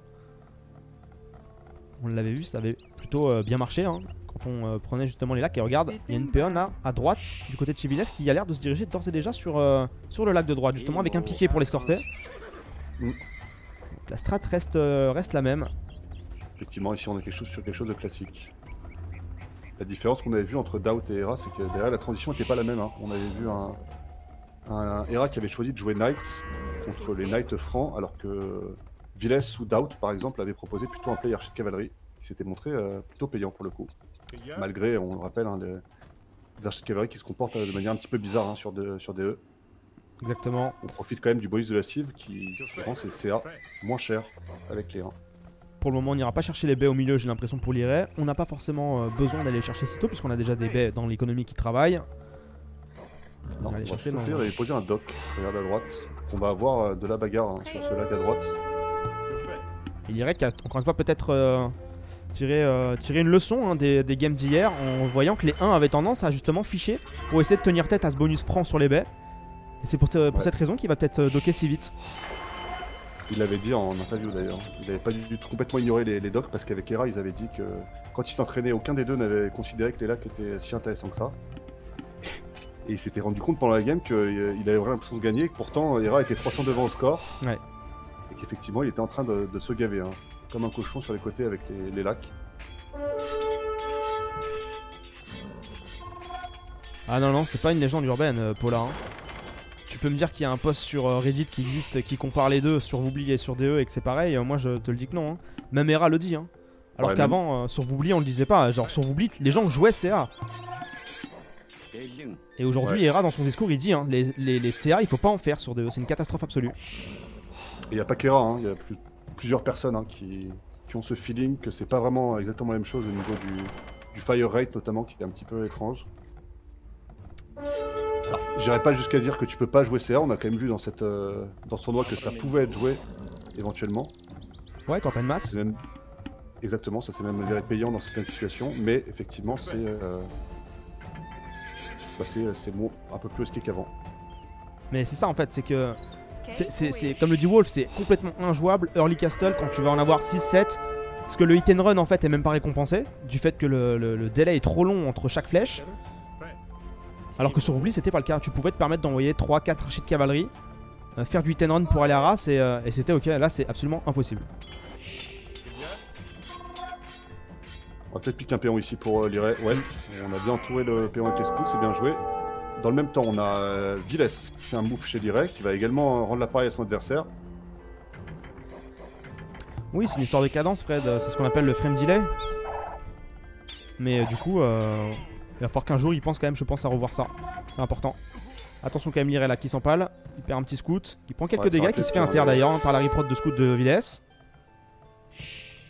On l'avait vu, ça avait plutôt euh, bien marché hein, quand on euh, prenait justement les lacs. Et regarde, il y a une péonne là, à droite, du côté de Chibiles, qui a l'air de se diriger d'ores et déjà sur, euh, sur le lac de droite, justement avec un piqué pour l'escorter. La strat reste, euh, reste la même. Effectivement, ici on est sur quelque chose de classique. La différence qu'on avait vue entre Doubt et Hera, c'est que derrière la transition n'était pas la même. hein. On avait vu un, Hera qui avait choisi de jouer Knight contre les Knights francs, alors que Viles ou Doubt, par exemple, avait proposé plutôt un play archer de cavalerie, qui s'était montré plutôt payant pour le coup. Malgré, on le rappelle, hein, les, les archers de cavalerie qui se comportent euh, de manière un petit peu bizarre hein, sur, de- sur DE. Exactement. On profite quand même du bonus de la cive qui rend ses CA moins cher avec les 1. Pour le moment, on n'ira pas chercher les baies au milieu, j'ai l'impression, pour l'IRE. On n'a pas forcément euh, besoin d'aller chercher si tôt, puisqu'on a déjà des baies dans l'économie qui travaillent. On on va aller va chercher et poser un dock, regarde à droite. On va avoir euh, de la bagarre hein, sur ce lac à droite. L'IRE qui a, encore une fois, peut-être euh, euh, tiré une leçon hein, des, des games d'hier, en voyant que les 1 avaient tendance à justement ficher pour essayer de tenir tête à ce bonus franc sur les baies. Et c'est pour, te- pour Ouais. cette raison qu'il va peut-être euh, docker si vite. Il l'avait dit en interview d'ailleurs. Il n'avait pas du tout complètement ignoré les, les docks parce qu'avec Hera, ils avaient dit que quand ils s'entraînaient, aucun des deux n'avait considéré que les lacs étaient si intéressants que ça. Et il s'était rendu compte pendant la game qu'il avait vraiment l'impression de gagner, et que pourtant Hera était 300 devant au score. Ouais. Et qu'effectivement, il était en train de, de se gaver, hein, comme un cochon sur les côtés avec les, les lacs. Ah non, non, c'est pas une légende urbaine, euh, Paula. hein. Tu peux me dire qu'il y a un post sur euh, Reddit qui existe qui compare les deux sur Woubli et sur DE et que c'est pareil, euh, moi je te le dis que non. hein. Même Hera le dit. Hein. Alors Ouais, qu'avant, euh, sur Woubli, on le disait pas. Genre sur Woubli, les gens jouaient CA. Et aujourd'hui, Ouais. Hera, dans son discours, il dit hein, les, les, les CA, il faut pas en faire sur DE, c'est une catastrophe absolue. Et il n'y a pas qu'Hera, hein, il y a plus- plusieurs personnes hein, qui, qui ont ce feeling que c'est pas vraiment exactement la même chose au niveau du, du fire rate notamment qui est un petit peu étrange. Alors, J'irai pas jusqu'à dire que tu peux pas jouer CA, on a quand même vu dans, cette, euh, dans ce tournoi que ça pouvait être joué éventuellement. Ouais, quand t'as une masse. Même... Exactement, ça c'est même payant dans certaines situations, mais effectivement c'est euh, bah, c'est c'est bon, un peu plus risqué qu'avant. Mais c'est ça en fait, c'est que. C'est, comme le dit Wolf, c'est complètement injouable early castle quand tu vas en avoir 6-7. Parce que le hit and run en fait est même pas récompensé du fait que le, le- le délai est trop long entre chaque flèche. Alors que sur Oubli c'était pas le cas. Tu pouvais te permettre d'envoyer 3-4 archers de cavalerie, euh, faire du hit and run pour aller à race et, euh, et c'était ok. Là c'est absolument impossible. On va peut-être piquer un péon ici pour euh. Ouais, on a bien entouré le péon avec les scouts, c'est bien joué. Dans le même temps, on a euh, Viles qui fait un move chez Liray, qui va également euh, rendre l'appareil à son adversaire. Oui, c'est une histoire de cadence, Fred. C'est ce qu'on appelle le frame delay. Mais euh, du coup, euh, il va falloir qu'un jour il pense quand même, je pense, à revoir ça. C'est important. Attention quand même, Liré là qui s'empale. Il perd un petit scout. Il prend quelques Ouais, dégâts qui se fait inter d'ailleurs hein, par la reprod de scout de Villes.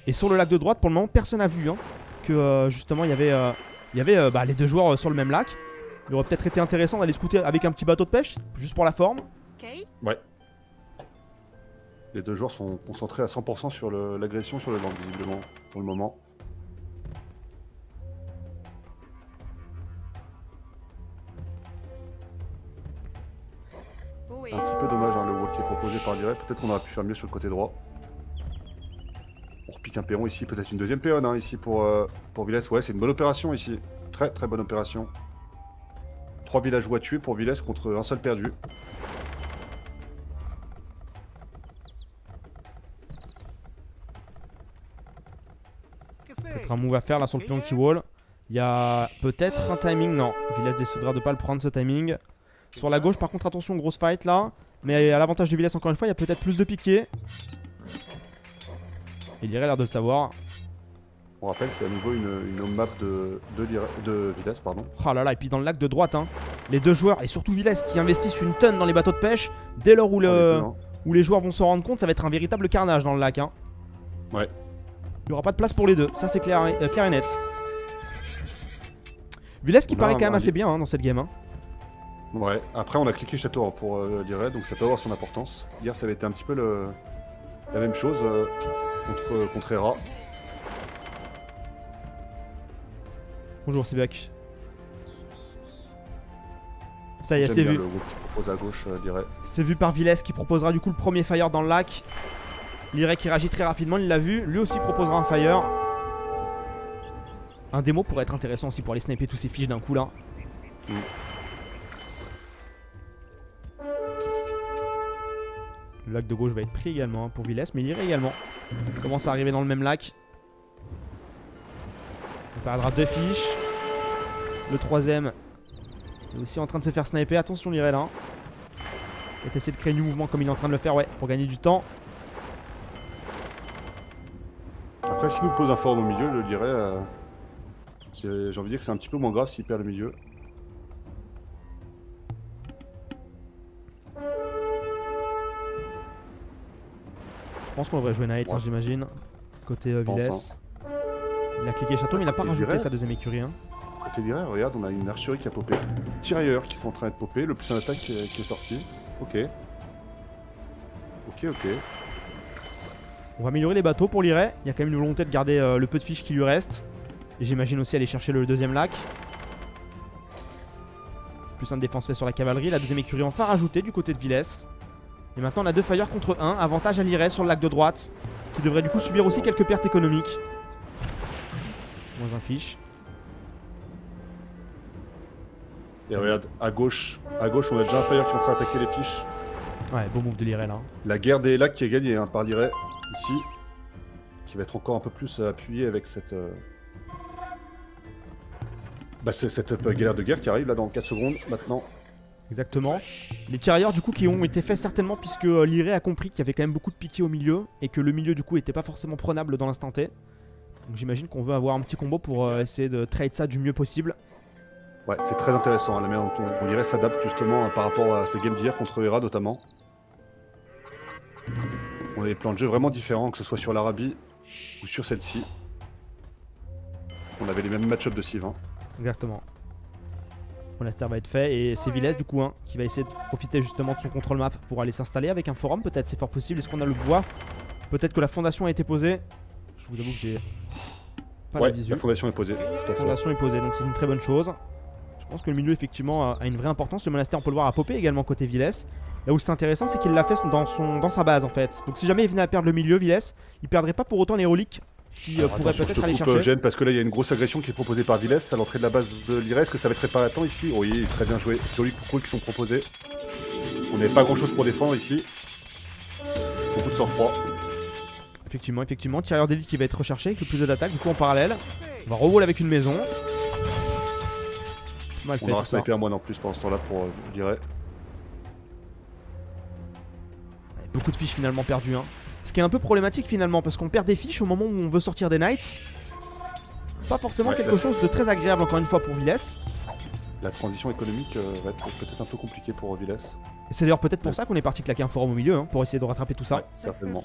Et sur le lac de droite, pour le moment, personne n'a vu hein, que euh, justement il y avait, euh, il y avait euh, bah, les deux joueurs euh, sur le même lac. Il aurait peut-être été intéressant d'aller scouter avec un petit bateau de pêche, juste pour la forme. Les deux joueurs sont concentrés à 100% sur l'agression sur le land, visiblement, pour le moment. Un petit peu dommage hein, le wall qui est proposé par Liray. Peut-être qu'on aurait pu faire mieux sur le côté droit. On repique un péon ici, peut-être une deuxième péonne hein, ici pour, euh, pour Villes. Ouais, c'est une bonne opération ici. Très très bonne opération. 3 villageois tués pour Villesse contre un seul perdu. Peut-être un move à faire là sur le pion qui wall. Il y a peut-être un timing, non. Villesse décidera de pas le prendre ce timing. Sur la gauche, par contre, attention, grosse fight là. Mais à l'avantage de Villesse, encore une fois, il y a peut-être plus de piquets. Il irait l'air de le savoir. On rappelle, c'est à nouveau une, home map de, de, de Villesse, pardon. Oh là là, et puis dans le lac de droite, hein, les deux joueurs, et surtout Villesse, qui investissent une tonne dans les bateaux de pêche, dès lors où, le, où les joueurs vont s'en rendre compte, ça va être un véritable carnage dans le lac. Hein. Ouais. Il n'y aura pas de place pour les deux, ça c'est clair, euh, clair, et net. Villesse qui paraît quand même assez bien hein, dans cette game. Hein. Ouais, après on a cliqué château pour euh, donc ça peut avoir son importance. Hier ça avait été un petit peu le... la même chose euh, contre, contre Hera. Bonjour Sibak. Ça y est, c'est vu. Euh, c'est vu par Villes qui proposera du coup le premier fire dans le lac. Liray qui réagit très rapidement, il l'a vu. Lui aussi proposera un fire. Un démo pourrait être intéressant aussi pour aller sniper tous ces fiches d'un coup là. Mm. Le lac de gauche va être pris également pour Villes, mais il irait également. Il commence à arriver dans le même lac. On perdra deux fiches. Le troisième est aussi en train de se faire sniper. Attention Lirel là. Il va essayer de créer du mouvement comme il est en train de le faire, ouais, pour gagner du temps. Après, si nous pose un forum au milieu, je dirais. Euh, j'ai envie de dire que c'est un petit peu moins grave s'il perd le milieu. Je pense qu'on devrait jouer Knights, hein, j'imagine. Côté euh, Villes. Il a cliqué château, mais il n'a pas rajouté sa deuxième écurie. Hein. Regarde, on a une archerie qui a popé. Tirailleurs qui sont en train de popper, le plus en attaque qui est, sorti. Ok. Ok, ok. On va améliorer les bateaux pour Liray. Il y a quand même une volonté de garder euh, le peu de fiches qui lui reste. Et j'imagine aussi aller chercher le deuxième lac. Plus un défense fait sur la cavalerie. La deuxième écurie enfin rajoutée du côté de Villes. Et maintenant on a deux fires contre un. Avantage à Liray sur le lac de droite. Qui devrait du coup subir aussi quelques pertes économiques. Moins un fiche. Et regarde, à gauche, à gauche, on a déjà un fire qui est en train d'attaquer les fiches. Ouais, beau move de Liray là. La guerre des lacs qui est gagnée hein, par Liray, ici. Qui va être encore un peu plus appuyé avec cette. Euh... Bah, c'est cette euh, galère de guerre qui arrive là dans 4 secondes maintenant. Exactement. Les tirailleurs du coup qui ont été faits certainement puisque euh, Liray a compris qu'il y avait quand même beaucoup de piquets au milieu et que le milieu du coup était pas forcément prenable dans l'instant T. Donc j'imagine qu'on veut avoir un petit combo pour euh, essayer de trade ça du mieux possible. Ouais, c'est très intéressant, hein, la manière dont on, dirait s'adapte justement euh, par rapport à ces games d'hier contre Hera notamment. On a des plans de jeu vraiment différents, que ce soit sur l'Arabie ou sur celle-ci. On avait les mêmes match-up de Civ. Hein. Exactement. Monastère va être fait et c'est Villes du coup hein, qui va essayer de profiter justement de son contrôle map pour aller s'installer avec un forum peut-être c'est fort possible. Est-ce qu'on a le bois? Peut-être que la fondation a été posée. Je vous avoue que j'ai ouais, la fondation est posée. La fondation est posée, donc c'est une très bonne chose. Je pense que le milieu, effectivement, a une vraie importance. Le monastère, on peut le voir, a popé également côté Villes. Là où c'est intéressant, c'est qu'il l'a fait dans, son, dans sa base, en fait. Donc si jamais il venait à perdre le milieu, Villes, il perdrait pas pour autant les reliques qui euh, pourraient peut-être aller chercher. Gêne parce que là, il y a une grosse agression qui est proposée par Villes à l'entrée de la base de l'Ires. Est-ce que ça va être réparé à temps ici? Oui, très bien joué. Joli coups qui sont proposés. On n'avait pas grand-chose pour défendre ici. Beaucoup de sang-froid. Effectivement, effectivement. Tireur d'élite qui va être recherché avec le plus d'attaque, du coup en parallèle. On va reroll avec une maison. Mal on aura sniper à moi en plus pendant ce temps-là pour, euh, je dirais. Beaucoup de fiches finalement perdues. Hein. Ce qui est un peu problématique finalement parce qu'on perd des fiches au moment où on veut sortir des knights. Pas forcément quelque chose de très agréable encore une fois pour Villes. La transition économique euh, va être peut-être un peu compliquée pour Villes. C'est d'ailleurs peut-être pour ça qu'on est parti claquer un forum au milieu, hein, pour essayer de rattraper tout ça. Ouais, certainement.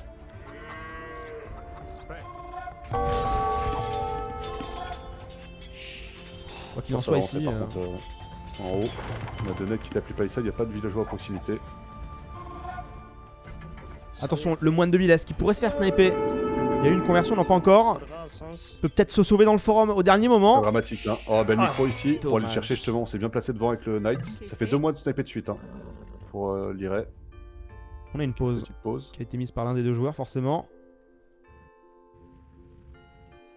Quoi qu'il en soit ici. Euh, euh, en haut, on a deux mecs qui tapent les ça, il n'y a pas de villageois à proximité. Attention, le moine de Villes qui pourrait se faire sniper. Il y a eu une conversion, non pas encore. Peut peut-être se sauver dans le forum au dernier moment. Dramatique, hein. Oh, ben le micro ah, ici, pour aller chercher justement. On s'est bien placé devant avec le Knight. Ça fait deux mois de sniper de suite, hein, pour euh, On a une pause, pause qui a été mise par l'un des deux joueurs, forcément.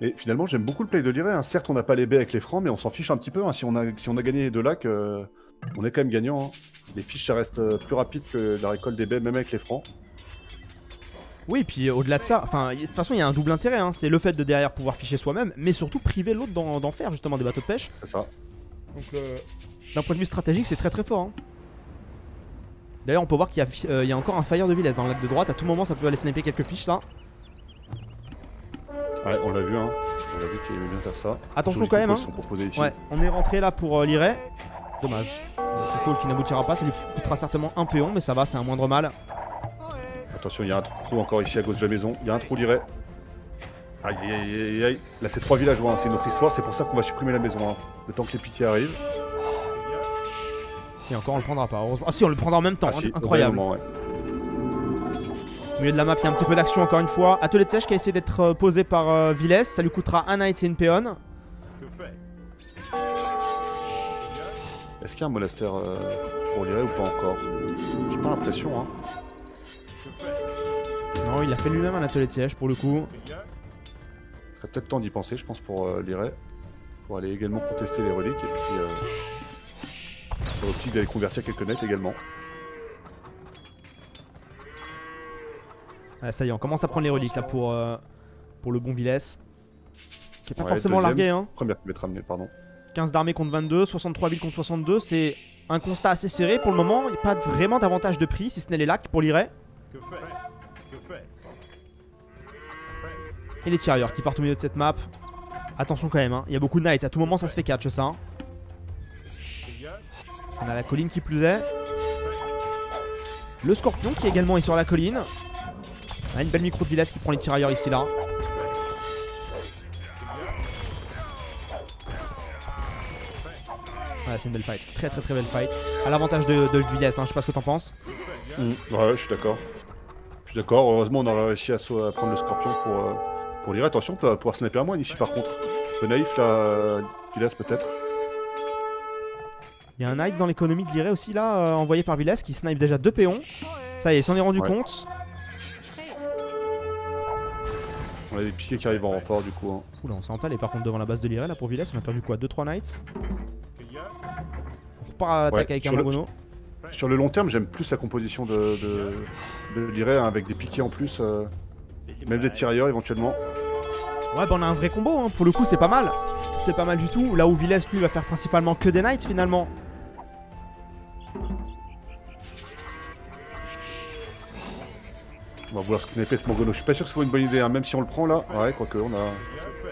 Et finalement, j'aime beaucoup le play de Liray. Hein. Certes, on n'a pas les baies avec les francs, mais on s'en fiche un petit peu. Hein. Si, on a, si on a gagné les deux lacs, euh, On est quand même gagnant. Hein. Les fiches, ça reste euh, plus rapide que la récolte des baies, même avec les francs. Oui, puis au-delà de ça, enfin, de toute façon, il y a un double intérêt. Hein. C'est le fait de derrière pouvoir ficher soi-même, mais surtout priver l'autre d'en faire justement des bateaux de pêche. C'est ça. Donc, euh, d'un point de vue stratégique, c'est très très fort. Hein. D'ailleurs, on peut voir qu'il y, euh, y, a encore un fire de Villesse dans le lac de droite. À tout moment, ça peut aller sniper quelques fiches, ça. Ouais, on l'a vu, hein. On l'a vu qu'il aimait bien faire ça. Attention quand même, hein. Ouais, on est rentré là pour euh, l'iray. Dommage. Le call qui n'aboutira pas, ça lui coûtera certainement un péon, mais ça va, c'est un moindre mal. Attention, il y a un trou encore ici à gauche de la maison. Il y a un trou l'iray. Aïe aïe aïe aïe Là, c'est trois villageois, hein. c'est une autre histoire. C'est pour ça qu'on va supprimer la maison. Hein. Le temps que les pitiés arrivent. Et encore, on le prendra pas, heureusement. Ah si, on le prendra en même temps, ah, incroyable. Au milieu de la map, il y a un petit peu d'action encore une fois. Atelier de sèche qui a essayé d'être euh, posé par euh, Viles. Ça lui coûtera un knight et une péon. Est-ce qu'il y a un monastère euh, pour lire ou pas encore? J'ai pas l'impression, hein. Non, il a fait lui-même un atelier de siège pour le coup. Il serait peut-être temps d'y penser, je pense, pour euh, Pour aller également contester les reliques et puis. Euh, sur l'optique d'aller convertir quelques nets également. Ah, ça y est, on commence à prendre les reliques là pour, euh, pour le bon Villesse. Qui est pas forcément largué, hein. Première qui va être ramenée, pardon. 15 d'armée contre 22, 63 villes contre 62. C'est un constat assez serré pour le moment. Il n'y a pas vraiment d'avantage de prix, si ce n'est les lacs pour l'iray. Que fait? Que fait? Et les tirailleurs qui partent au milieu de cette map. Attention quand même, hein. il y a beaucoup de knights. À tout moment, ça se fait catch ça. Hein. On a la colline qui plus est. Le scorpion qui également est sur la colline. On a une belle micro de village qui prend les tirailleurs ici là. c'est une belle fight. Très très très belle fight. À l'avantage de, de hein. je sais pas ce que t'en penses. Mm. Ouais, je suis d'accord. Je suis d'accord. Heureusement, on a réussi à, prendre le scorpion pour, euh, pour lire. Attention, on peut pouvoir sniper à moi ici par contre. peu naïf là, Villas peut-être. Il y a un knight dans l'économie de l'Iré aussi là, euh, envoyé par Villas qui snipe déjà deux péons. Ça y est, s'en est rendu compte. On a des piquets qui arrivent en renfort du coup. Hein. Oula, on s'est empalé par contre devant la base de l'Iré là pour Villas. On a perdu quoi 2-3 knights à l'attaque avec un Mogono. Sur le long terme, j'aime plus la composition de, de, hein, avec des piquets en plus, euh, même des tirailleurs éventuellement. Ouais, bah on a un vrai combo, hein. pour le coup, c'est pas mal. C'est pas mal du tout. Là où Villes, lui, va faire principalement que des knights finalement. On va voir ce qu'il fait ce Mongono. Je suis pas sûr que ce soit une bonne idée, hein. même si on le prend là. Ouais, quoique, on a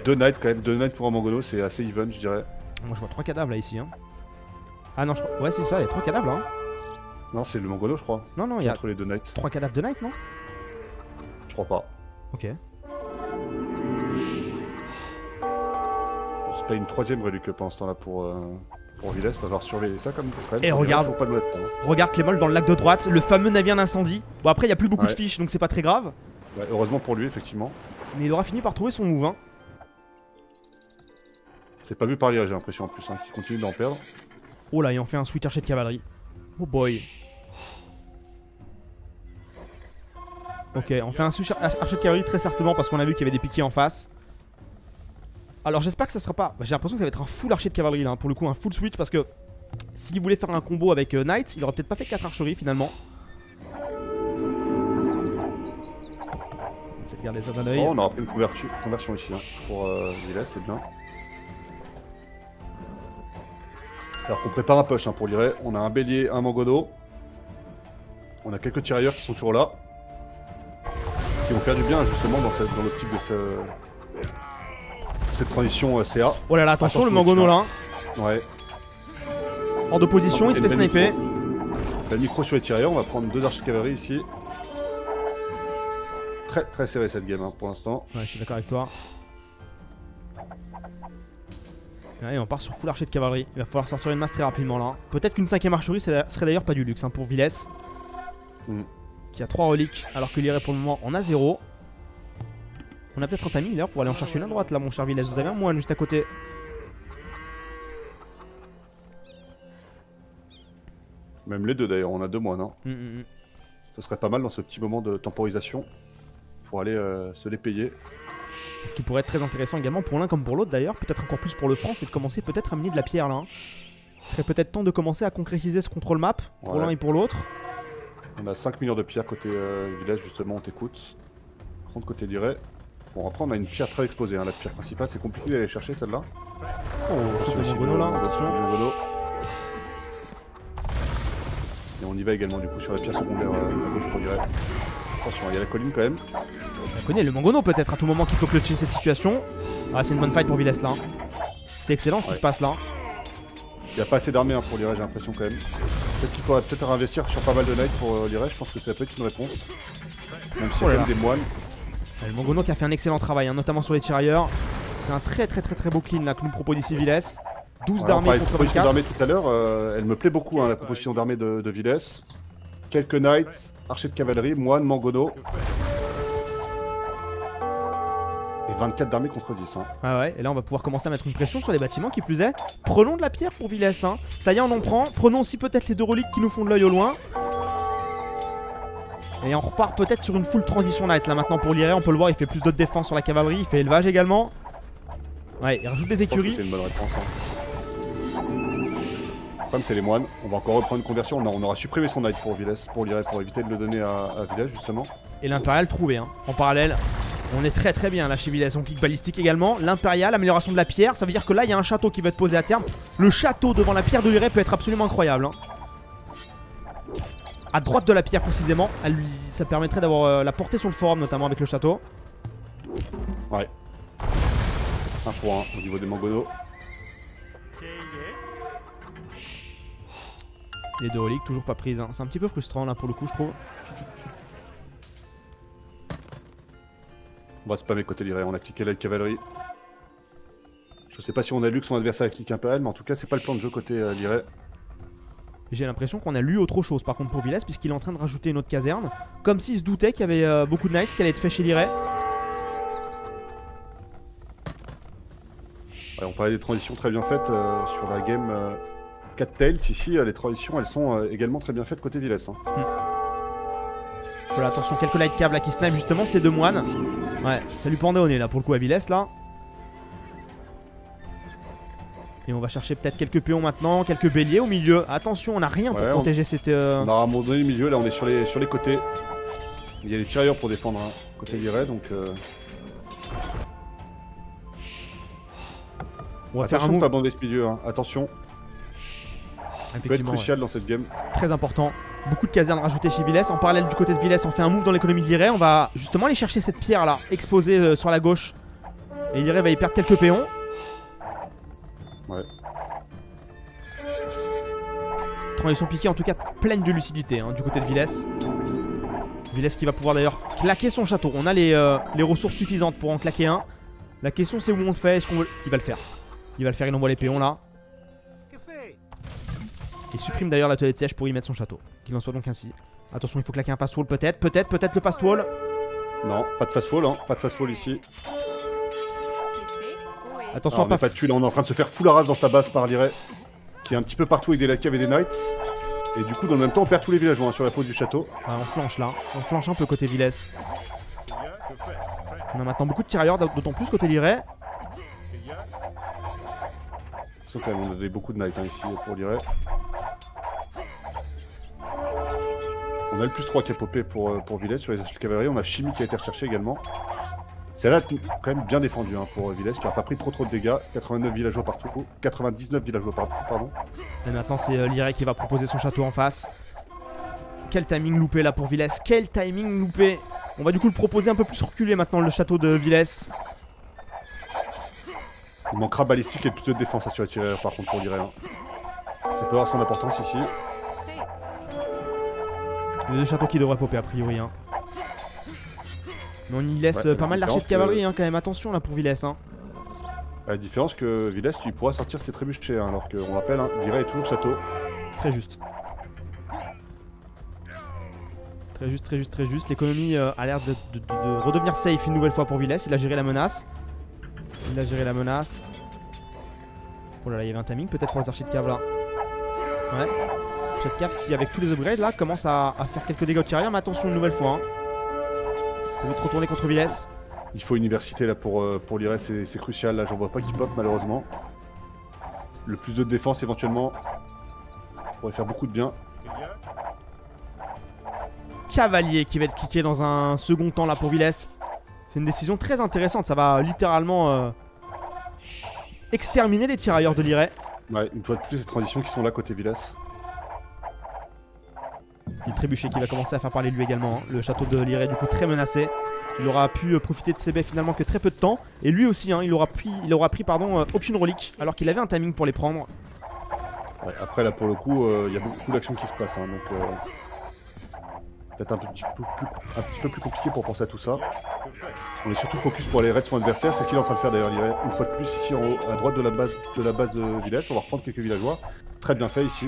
deux knights quand même. Deux knights pour un Mongono, c'est assez even, je dirais. Moi, je vois trois cadavres là ici. Hein. Ah non, je crois. Ouais, c'est ça, il y a trois cadavres là. Hein. Non, c'est le Mongolo, je crois. Non, non, il y a. Entre les deux Knights. Trois cadavres de Knights, non? Je crois pas. Ok. C'est pas une troisième relique pendant ce temps-là pour. Euh... Pour Villes, va falloir surveiller ça comme Et regarde, pas de hein. regarde Clémol dans le lac de droite, le fameux navire d'incendie. Bon après il y a plus beaucoup de fiches donc c'est pas très grave. Ouais, heureusement pour lui effectivement. Mais il aura fini par trouver son move. Hein. C'est pas vu par l'IA j'ai l'impression en plus, hein, qui continue d'en perdre. Oh là, et on fait un switch archer de cavalerie. Oh boy. Ok, on fait un switch archer de cavalerie très certainement parce qu'on a vu qu'il y avait des piquets en face. Alors j'espère que ça sera pas... J'ai l'impression que ça va être un full archer de cavalerie là, hein, pour le coup un full switch parce que s'il voulait faire un combo avec euh, Knight, il aurait peut-être pas fait 4 archeries finalement. On va garder ça d'un Oh, on aura pris une conversion ici hein, pour euh, c'est bien. Alors qu'on prépare un push hein, pour l'irer. On a un bélier, un mangono. On a quelques tirailleurs qui sont toujours là. Qui vont faire du bien justement dans, l'optique de cette transition euh, CA. Oh là là, attention, le mangono là. Ouais. Hors de position, il se fait sniper. Le micro sur les tirailleurs, on va prendre deux arches cavalerie ici. Très très serré cette game hein, pour l'instant. Ouais, je suis d'accord avec toi. Et on part sur full archer de cavalerie. Il va falloir sortir une masse très rapidement là. Peut-être qu'une cinquième archerie serait d'ailleurs pas du luxe hein, pour Villes. Mm. Qui a 3 reliques alors que l'irait pour le moment on a 0. On a peut-être un timing d'ailleurs pour aller en chercher une à droite là mon cher Villes. Vous avez un moine juste à côté. Même les deux d'ailleurs, on a deux moines. Hein. Mm, mm, Ce serait pas mal dans ce petit moment de temporisation pour aller euh, se les payer. Ce qui pourrait être très intéressant également pour l'un comme pour l'autre d'ailleurs, peut-être encore plus pour le franc, c'est de commencer peut-être à miner de la pierre là. Hein. Il serait peut-être temps de commencer à concrétiser ce contrôle map pour Ouais. l'un et pour l'autre. On a 5 millions de pierres côté euh, village, justement, on t'écoute. Par contre, côté lirait. Bon, après, on a une pierre très exposée. Hein. La pierre principale, c'est compliqué d'aller chercher celle-là. Oh, Attention ici, Mongono là, attention. Mongono. Et on y va également, du coup, sur la pierre secondaire euh, à gauche pour lirait. Attention, il y a la colline quand même. On connaît le Mangono peut-être à tout moment qui peut clutcher cette situation. Ah, c'est une bonne fight pour Villes là. C'est excellent ce qui se passe là. Il n'y a pas assez d'armées hein, pour lirait, j'ai l'impression quand même. Peut-être qu'il faudrait peut-être investir sur pas mal de knights pour euh, je pense que ça peut être une réponse. Même si Oh y a quand là. même des moines. Euh, Le Mangono qui a fait un excellent travail, hein, notamment sur les tirailleurs. C'est un très très très très beau clean là que nous propose ici Villes. 12 Ouais, on d'armée contre composition 24. d'armée tout à l'heure, euh, elle me plaît beaucoup hein, la composition d'armée de, de Villes. Quelques knights, archers de cavalerie, moines, mangono. Et 24 d'armée contre 10. Hein. Ouais ouais, et là on va pouvoir commencer à mettre une pression sur les bâtiments qui plus est. Prenons de la pierre pour Villes, hein. Ça y est, on en prend. Prenons aussi peut-être les deux reliques qui nous font de l'œil au loin. Et on repart peut-être sur une full transition night là maintenant pour l'IRE. On peut le voir, il fait plus de défense sur la cavalerie, il fait élevage également. Ouais, il rajoute des écuries. c'est une bonne réponse. Hein. Le problème c'est les moines. On va encore reprendre une conversion. On, aura supprimé son knight pour Villes, pour pour éviter de le donner à, à Village justement. Et l'impérial trouvé hein. en parallèle. On est très très bien là chez Villes, on clique balistique également. L'impérial, amélioration de la pierre, ça veut dire que là il y a un château qui va être posé à terme. Le château devant la pierre de l'Iray peut être absolument incroyable. hein. À droite de la pierre précisément, elle lui- ça permettrait d'avoir euh, la portée sur le forum notamment avec le château. Un pour un au niveau des mangonos. Les deux reliques toujours pas prises, hein. c'est un petit peu frustrant là pour le coup je trouve. On va spammer côté Liret. On a cliqué la cavalerie. Je sais pas si on a lu que son adversaire a cliqué impérial, mais en tout cas c'est pas le plan de jeu côté euh. J'ai l'impression qu'on a lu autre chose par contre pour Villes puisqu'il est en train de rajouter une autre caserne. Comme s'il se doutait qu'il y avait euh, beaucoup de knights qui allaient être faits chez l'Iray. Ouais, on parlait des transitions très bien faites euh, sur la game euh, 4 Tails. Ici, euh, les transitions elles sont euh, également très bien faites côté Villes. hein. Voilà, attention, quelques light caves là qui snipe justement, ces deux moines. Ouais, ça lui pendait au nez là pour le coup à Villes là. Et on va chercher peut-être quelques péons maintenant, quelques béliers au milieu. Attention, on n'a rien pour Ouais, on- protéger cette. euh, On a abandonné le milieu, là on est sur les, sur les côtés. Il y a les tirailleurs pour défendre hein, côté Liret, donc euh, On va faire un move pas abandonner ce milieu. hein. Attention, ça peut être ouais. crucial dans cette game. très important. Beaucoup de casernes rajoutées chez Villes. En parallèle du côté de Villes, on fait un move dans l'économie de l'Iray. On va justement aller chercher cette pierre là, exposée euh, sur la gauche. Et l'Iray va y perdre quelques péons. Ouais. Transition piquée en tout cas pleine de lucidité hein, du côté de Villes. Villes qui va pouvoir d'ailleurs claquer son château. On a les, euh, les ressources suffisantes pour en claquer un. La question c'est où on le fait. Est-ce qu'on veut... Il va le faire. Il va le faire. Il envoie les péons là. Il supprime d'ailleurs l'atelier de siège pour y mettre son château. Qu'il en soit donc ainsi. Attention, il faut claquer un fast wall peut-être. Peut-être, peut-être le fast wall. Non, pas de fast wall, hein, pas de fast wall ici. Attention Ah, on pas. pas on est en train de se faire full rage dans sa base par Liret, qui est un petit peu partout avec des Lacaves et des Knights. Et du coup, dans le même temps, on perd tous les villageois hein, sur la pose du château. Ouais, on flanche là. On flanche un peu côté Villes. On a maintenant beaucoup de tirailleurs, d'autant plus côté Liray. Sauf quand même, on a des- beaucoup de Knights hein, ici pour Liret. On a le plus 3 qui a popé pour, euh, pour Villes sur les de cavalerie. On a Chimie qui a été recherché également. C'est là quand même bien défendu hein, pour Villes qui n'a pas pris trop trop de dégâts. 89 villageois partout. 99 villageois partout, pardon. Et maintenant c'est euh, qui va proposer son château en face. Quel timing loupé là pour Villes. Quel timing loupé. On va du coup le proposer un peu plus reculé maintenant le château de Villes. Il manquera balistique et plus de défense à tirailleurs par contre pour Liret. hein. Ça peut avoir son importance ici. Les deux châteaux qui devraient popper a priori. Hein. Mais on y laisse Ouais, euh, pas mal d'archers de cavalerie hein, quand même. Attention là pour Villes. Hein. À la différence que Villes, il pourra sortir ses trébuchets, hein, alors qu'on rappelle, hein, Liret est toujours château. Très juste. Très juste, très juste, très juste. L'économie euh, a l'air de, de- de- de redevenir safe une nouvelle fois pour Villes. Il a géré la menace. Il a géré la menace. Oh là là, il y avait un timing peut-être pour les archers de cave là. Ouais. Archers de cave qui, avec tous les upgrades là, commence à, à faire quelques dégâts au tireur. Mais attention une nouvelle fois. Hein. Il va vite retourner contre Villes. Il faut université là pour, euh, pour c'est crucial. Là, j'en vois pas qui pop malheureusement. Le plus de défense éventuellement. pourrait faire beaucoup de bien. Cavalier qui va être cliqué dans un second temps là pour Villes. C'est une décision très intéressante. Ça va littéralement euh, exterminer les tirailleurs de l'Iray. Ouais, une fois de plus, ces transitions qui sont là côté Villas. Il Trébuchet qui va commencer à faire parler de lui également. hein. Le château de l'Iray du coup très menacé. Il aura pu euh, profiter de ses baies finalement que très peu de temps. Et lui aussi, hein, il aura pris, il aura pris pardon, euh, aucune relique alors qu'il avait un timing pour les prendre. Ouais, après, là, pour le coup, euh, il y a beaucoup d'actions qui se passent. hein, donc, euh, peut-être un, petit peu plus- un petit peu plus compliqué pour penser à tout ça. On est surtout focus pour aller raid son adversaire. C'est ce qu'il est en train de faire d'ailleurs. l'Iray. Une fois de plus, ici en haut, à droite de la base de la base de village. On va reprendre quelques villageois. Très bien fait ici.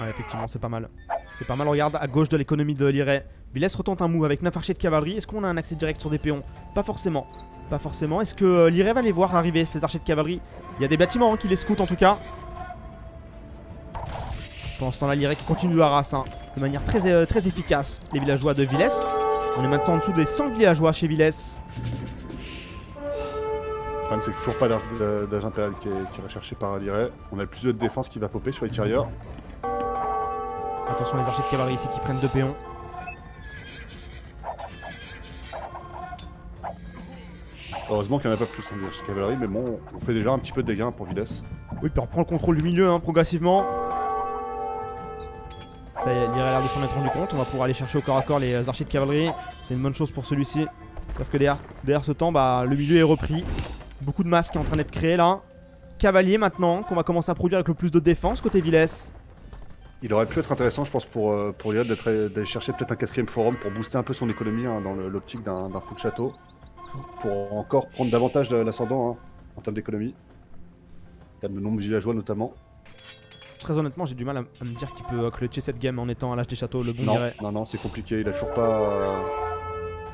Ouais, effectivement, c'est pas mal. C'est pas mal, regarde, à gauche de l'économie de l'Iray. Villes retente un move avec 9 archers de cavalerie. Est-ce qu'on a un accès direct sur des péons? Pas forcément. Pas forcément. Est-ce que euh, va les voir arriver, ces archers de cavalerie? Il y a des bâtiments hein, qui les scoutent en tout cas. Pendant ce temps-là, l'Iray qui continue de harass hein, de manière très, euh, très efficace les villageois de Villes. On est maintenant en dessous des 100 villageois chez Villes. Le problème, c'est toujours pas d'âge impérial qui est, recherché par l'Iray. On a plus de défense qui va popper sur les tirailleurs. Attention les archers de cavalerie ici qui prennent deux péons. Heureusement qu'il n'y en a pas plus en de cavalerie, mais bon, on fait déjà un petit peu de dégâts pour Villes. Oui, puis on reprend le contrôle du milieu hein, progressivement. Ça y est, l'Iray a l'air de s'en être rendu compte. On va pouvoir aller chercher au corps à corps les archers de cavalerie. C'est une bonne chose pour celui-ci. Sauf que derrière, derrière ce temps, bah, le milieu est repris. Beaucoup de masses qui est en train d'être créé là. Cavalier maintenant, qu'on va commencer à produire avec le plus de défense côté Villes. Il aurait pu être intéressant, je pense, pour, euh, pour d'aller chercher peut-être un quatrième forum pour booster un peu son économie hein, dans l'optique d'un full château. Pour encore prendre davantage de l'ascendant hein, en termes d'économie. En termes de nombre de villageois notamment. Très honnêtement, j'ai du mal à, à me dire qu'il peut clutcher cette game en étant à l'âge des châteaux, le bon Non, non, non, c'est compliqué. Il a toujours pas, euh,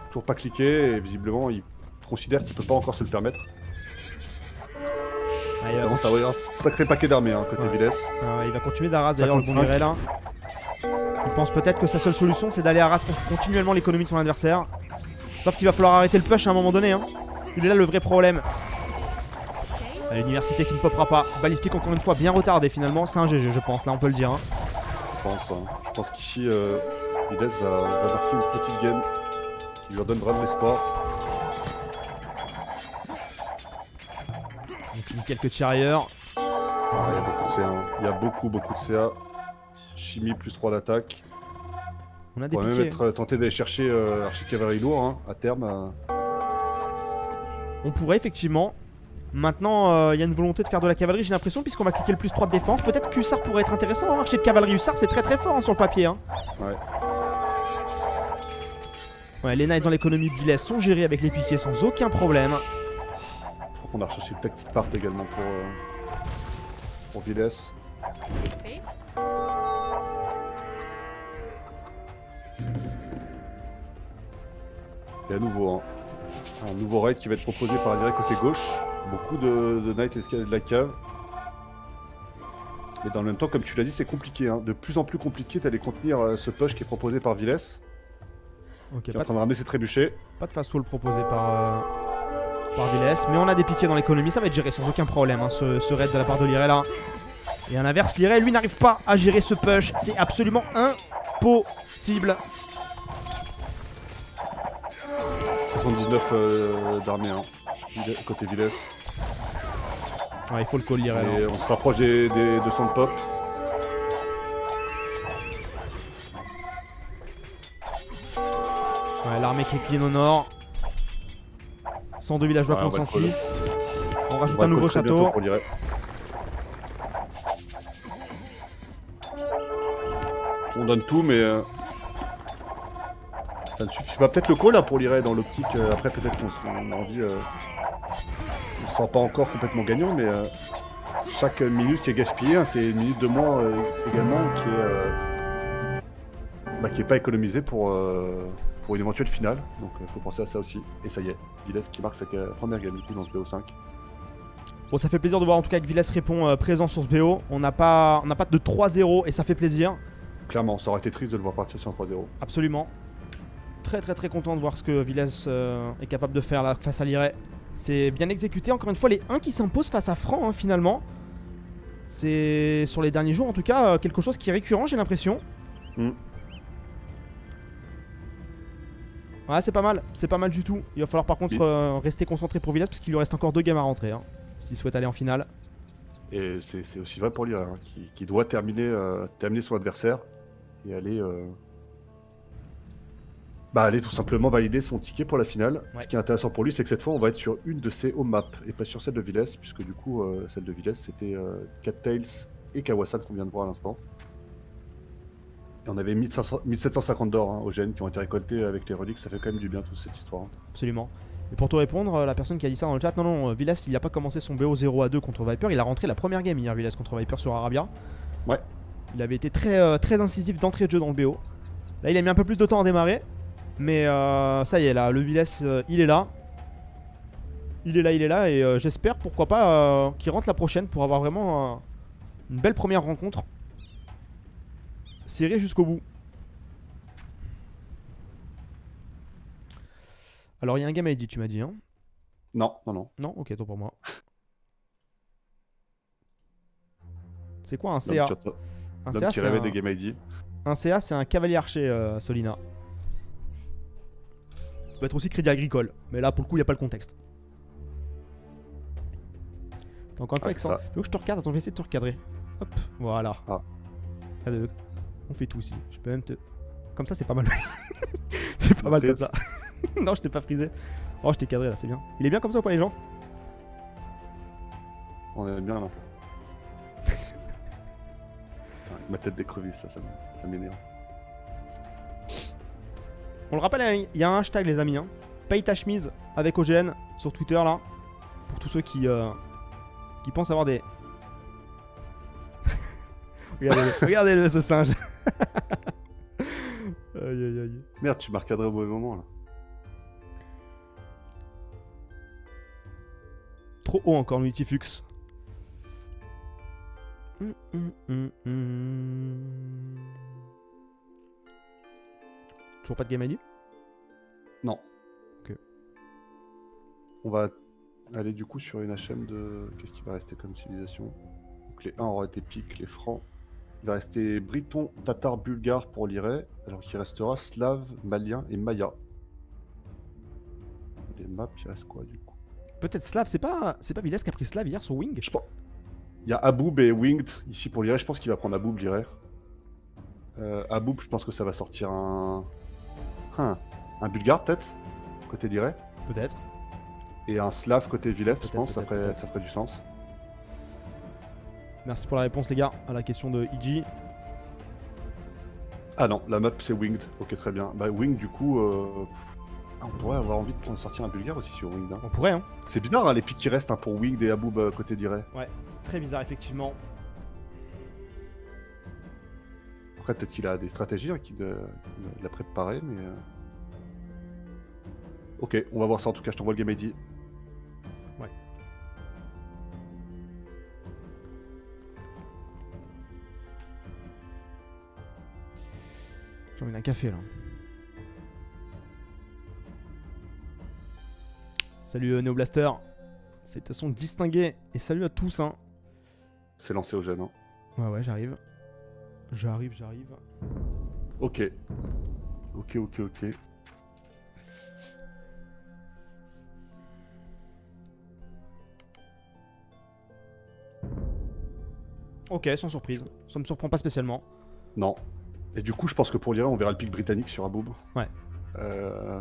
toujours pas cliqué et visiblement il considère qu'il peut pas encore se le permettre. Ah, il, va Vraiment, ça continu- va un sacré paquet d'armées hein, côté Ouais. Villes. ah, il va continuer d'arras d'ailleurs le bon 55. Iray là. Il pense peut-être que sa seule solution c'est d'aller harass continuellement l'économie de son adversaire. Sauf qu'il va falloir arrêter le push à un moment donné. Hein. Il est là le vrai problème. À l'université qui ne popera pas. Balistique encore une fois bien retardé finalement. C'est un GG je pense, là on peut le dire. hein. Je pense. hein. Je pense qu'ici, euh, Villes va, va marquer une petite game qui lui redonnera de l'espoir. Donc, il y a quelques tirailleurs. Ah, il y a beaucoup de CA. hein. Il y a beaucoup, beaucoup de CA. Chimie plus 3 d'attaque. On a On des pourrait même piquets. être euh, tenté d'aller chercher euh, archi cavalerie lourd hein, à terme. euh. On pourrait effectivement. Maintenant, euh, il y a une volonté de faire de la cavalerie, j'ai l'impression, puisqu'on va cliquer le plus 3 de défense. Peut-être que Hussard pourrait être intéressant. Hein. Archer de cavalerie Hussard, c'est très très fort hein, sur le papier. Hein. Ouais. Ouais, les Knights dans l'économie de Villesse sont gérés avec les piquets sans aucun problème. Crois qu'on a recherché le tactique part également pour, euh, pour Villes. Et à nouveau, hein, un nouveau raid qui va être proposé par direct côté gauche. Beaucoup de, de Knight escalade de la cave. Et dans le même temps, comme tu l'as dit, c'est compliqué. hein. De plus en plus compliqué d'aller contenir euh, ce push qui est proposé par Villes, Ok, qui est en train de ramener ses trébuchets. pas de fast wall proposé par, euh, par Villesse. Mais on a des piquets dans l'économie, ça va être géré sans aucun problème. hein, ce, ce raid de la part de Liré là. Et à l'inverse, Liré lui n'arrive pas à gérer ce push. C'est absolument impossible. 79 euh, d'armée, hein. Côté Villes. Ouais, il faut le call. Et on se rapproche des, des 200 de pop. Ouais, l'armée qui est clean au nord. 102 villageois Ouais, contre va le 106. On On rajoute un nouveau château. On donne tout, mais euh, ça ne suffit pas. Peut-être le call là pour l'Iray dans l'optique. euh, après, peut-être qu'on a envie. euh, on se sent pas encore complètement gagnant, mais euh, chaque minute qui est gaspillée, hein, c'est une minute de moins euh, également qui est, euh, bah, qui est pas économisée pour, euh, pour une éventuelle finale. Donc il faut penser à ça aussi. Et ça y est, Villes qui marque sa première game du coup dans ce BO5. Bon, ça fait plaisir de voir en tout cas que Villas répond euh, présent sur ce BO. On n'a pas, on n'a pas de 3-0 et ça fait plaisir. Clairement, ça aurait été triste de le voir partir sur un 3-0. Absolument. Très très très content de voir ce que Villas euh, est capable de faire là face à l'Iray. C'est bien exécuté. Encore une fois, les 1 qui s'imposent face à Franc hein, finalement. C'est sur les derniers jours en tout cas euh, quelque chose qui est récurrent j'ai l'impression. Mm. Ouais c'est pas mal, c'est pas mal du tout. Il va falloir par contre euh, rester concentré pour Villas parce qu'il lui reste encore deux games à rentrer. Hein, S'il souhaite aller en finale. Et c'est aussi vrai pour lui, hein, qui, qui doit terminer, euh, terminer son adversaire et aller, euh, bah, aller tout simplement valider son ticket pour la finale. Ouais. Ce qui est intéressant pour lui, c'est que cette fois, on va être sur une de ses home maps et pas sur celle de Villes, puisque du coup, celle de Villes, c'était Cattails et Kawasan qu'on vient de voir à l'instant. Et on avait 1500 1750 d'or hein, aux gènes qui ont été récoltés avec les reliques, ça fait quand même du bien toute cette histoire. hein. Absolument. Et pour te répondre, euh, la personne qui a dit ça dans le chat, non, non, euh, Villas, il a pas commencé son BO 0 à 2 contre Viper, il a rentré la première game hier, Villas contre Viper sur Arabia. Ouais. Il avait été très, euh, très incisif d'entrée de jeu dans le BO. Là, il a mis un peu plus de temps à démarrer, mais euh, ça y est, là, le Villas, euh, il est là. Il est là, il est là, et j'espère, pourquoi pas, qu'il rentre la prochaine pour avoir vraiment une belle première rencontre. Serré jusqu'au bout. Alors, il y a un game ID, tu m'as dit, hein? Non, non, non. Non? Ok, toi pour moi. C'est quoi un CA Un CA, c'est un... des Game ID. un CA, c'est un cavalier archer, euh, Solina. Ça peut être aussi crédit agricole, mais là pour le coup, il n'y a pas le contexte. T'as encore une fois, Ah. Tu veux que je te recadre Attends, je vais essayer de te recadrer. Hop, voilà. Ah. Regarde, On fait tout aussi. Je peux même te. Comme ça, c'est pas mal. c'est pas mal comme ça. non, je t'ai pas frisé. Oh, je t'ai cadré là, c'est bien. Il est bien comme ça ou pas, les gens? On est bien là. Ma tête d'écrevisse, ça, ça, m'énerve. On le rappelle, il y a un hashtag, les amis. Hein. Paye ta chemise avec OGN sur Twitter là. Pour tous ceux qui, euh, qui pensent avoir des. Regardez-le, regardez-le ce singe. aïe aïe aïe. Merde, tu m'as recadré au mauvais moment là. Trop haut encore, Multifux. Hum, hum, hum. Toujours pas de game ID Non. Ok. On va aller du coup sur une HM de. Qu'est-ce qui va rester comme civilisation? Donc les 1 auraient été piques, les francs. Il va rester Briton, Tatar, Bulgare pour l'Iray, alors qu'il restera Slave, Malien et Maya. Les maps, il reste quoi du coup? Peut-être Slav, c'est pas, c'est pas Villas qui a pris Slav hier sur Wing? Je pense. Il y a Aboub et Winged ici pour l'Iray. Je pense qu'il va prendre Aboub l'Iray. Euh, Aboub, je pense que ça va sortir un. Hein, un Bulgare peut-être Côté l'Iray. Peut-être. Et un Slav côté Villette, je pense, ça ferait, ça ferait du sens. Merci pour la réponse, les gars, à la question de IG. Ah non, la map c'est Winged. Ok, très bien. Bah, Winged, du coup, euh, ah, on pourrait avoir envie de prendre sortir un Bulgare aussi sur Winged. hein. On pourrait, hein. C'est bizarre hein, les pics qui restent hein, pour Winged et Aboub euh, côté d'Iray. Très bizarre, effectivement. Après, peut-être qu'il a des stratégies hein, qu'il euh, il a préparées, mais. Ok, on va voir ça en tout cas. Je t'envoie le game ID. J'ai envie d'un café, là. Salut euh, Neoblaster. Salutations distinguées. Et salut à tous, hein. C'est lancé au jeune. hein. Ouais, ouais, j'arrive. J'arrive, j'arrive. Ok. Ok, ok, ok. Ok, sans surprise. Ça me surprend pas spécialement. Non. Et du coup, je pense que pour l'Iray, on verra le pic britannique sur Aboub. Ouais. Euh,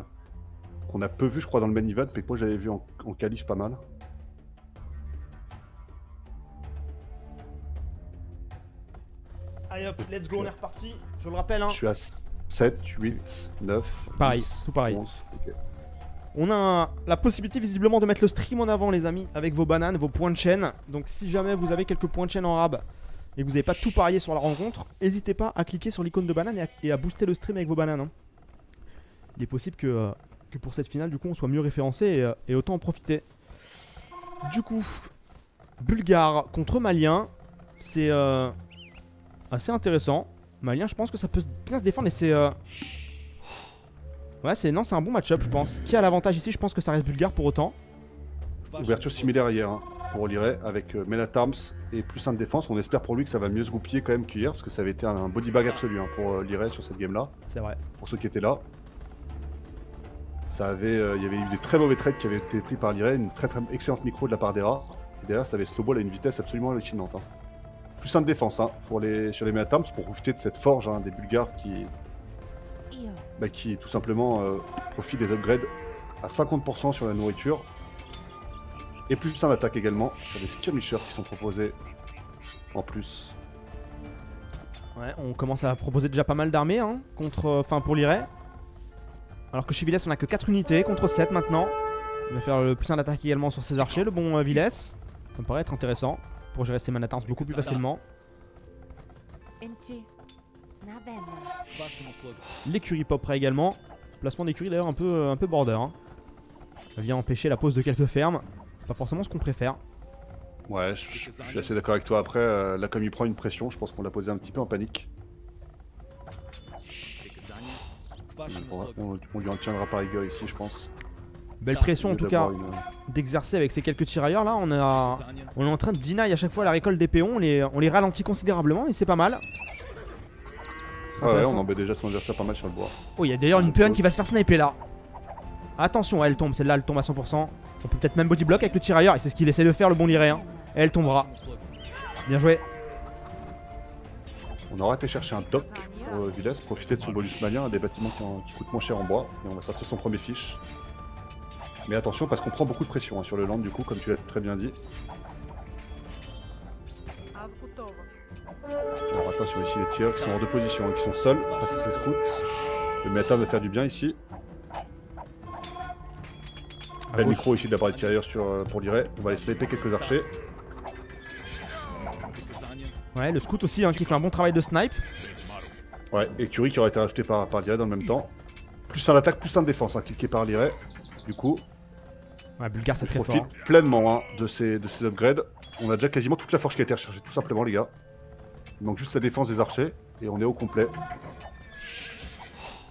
Qu'on a peu vu, je crois, dans le main event, mais que moi j'avais vu en, en pas mal. Allez hop, let's go, on est reparti. Je le rappelle, hein. Je suis à 7, 8, 9. Pareil, 10, tout pareil. 11. Ok. On a un- la possibilité visiblement de mettre le stream en avant les amis avec vos bananes, vos points de chaîne. Donc si jamais vous avez quelques points de chaîne en rab et que vous n'avez pas tout parié sur la rencontre, n'hésitez pas à cliquer sur l'icône de banane et à, booster le stream avec vos bananes. hein. Il est possible que, euh, que pour cette finale du coup on soit mieux référencé et, euh, et autant en profiter. Du coup, Bulgare contre Malien, c'est euh, assez intéressant. Malien je pense que ça peut bien se défendre et c'est... euh, Ouais, c'est non, c'est un bon match-up, je pense. Qui a l'avantage ici Je pense que ça reste bulgare pour autant. Ouverture similaire hier. hein. Pour Liray avec euh, Menat Arms et plus 1 de défense. On espère pour lui que ça va mieux se goupiller quand même qu'hier parce que ça avait été un body bag absolu hein, pour euh, Liray sur cette game là. C'est vrai. Pour ceux qui étaient là. Ça avait, euh, il y avait eu des très mauvais trades qui avaient été pris par Liray, une très très excellente micro de la part d'Era. Et derrière, ça avait snowball à une vitesse absolument hallucinante. hein. Plus 1 de défense hein, pour les, sur les Menat Arms pour profiter de cette forge hein, des Bulgares qui, bah, qui tout simplement euh, profite des upgrades à 50% sur la nourriture. Et plus un attaque également sur les skirmishers qui sont proposés en plus. Ouais, on commence à proposer déjà pas mal d'armées hein, contre, euh, enfin pour l'Iray. Alors que chez Villes, on a que 4 unités contre 7 maintenant. Il va faire le plus 1 d'attaque également sur ses archers, le bon euh. Ça me paraît être intéressant pour gérer ses manatins beaucoup plus facilement. L'écurie popera également. Placement d'écurie d'ailleurs un peu, euh, un peu border. hein. Ça vient empêcher la pose de quelques fermes. Pas forcément ce qu'on préfère. Ouais, je, je- je suis assez d'accord avec toi. Après, euh, là, comme il prend une pression, je pense qu'on l'a posé un petit peu en panique. On, on- on lui en tiendra par rigueur ici, je pense. Belle pression en tout cas une- d'exercer avec ces quelques tirailleurs là. On, a, on est en train de deny à chaque fois la récolte des péons. On les, on les ralentit considérablement et c'est pas mal. Sera Ouais, on embête déjà son adversaire pas mal sur le bois. Oh, il y a d'ailleurs une peonne qui va se faire sniper là. Attention, elle tombe, celle-là elle tombe à 100%. On peut peut-être même body block avec le tirailleur et c'est ce qu'il essaie de faire le bon lyréen. Et elle tombera. Bien joué. On aura été chercher un dock pour euh, Villes, profiter de son bonus malien, des bâtiments qui, en- coûtent moins cher en bois, et on va sortir son premier fiche. Mais attention parce qu'on prend beaucoup de pression hein, sur le land du coup, comme tu l'as très bien dit. Alors attention ici les tirs qui sont hors de position, hein, qui sont seuls face à ces scouts. Le méta va faire du bien ici. Belle gauche. micro ici de la part des tirailleurs sur, euh, pour l'Iray. On va aller sniper quelques archers. Ouais, le scout aussi hein, qui fait un bon travail de snipe. Ouais, et Curie qui aura été racheté par, par l'Iray dans le même temps. Plus un attaque, plus un défense, hein, cliqué par l'Iray. Du coup, Ouais, Bulgare c'est très profite fort. pleinement hein, de, ces, de ces upgrades. On a déjà quasiment toute la forge qui a été recherchée, tout simplement les gars. Il manque juste la défense des archers, et on est au complet.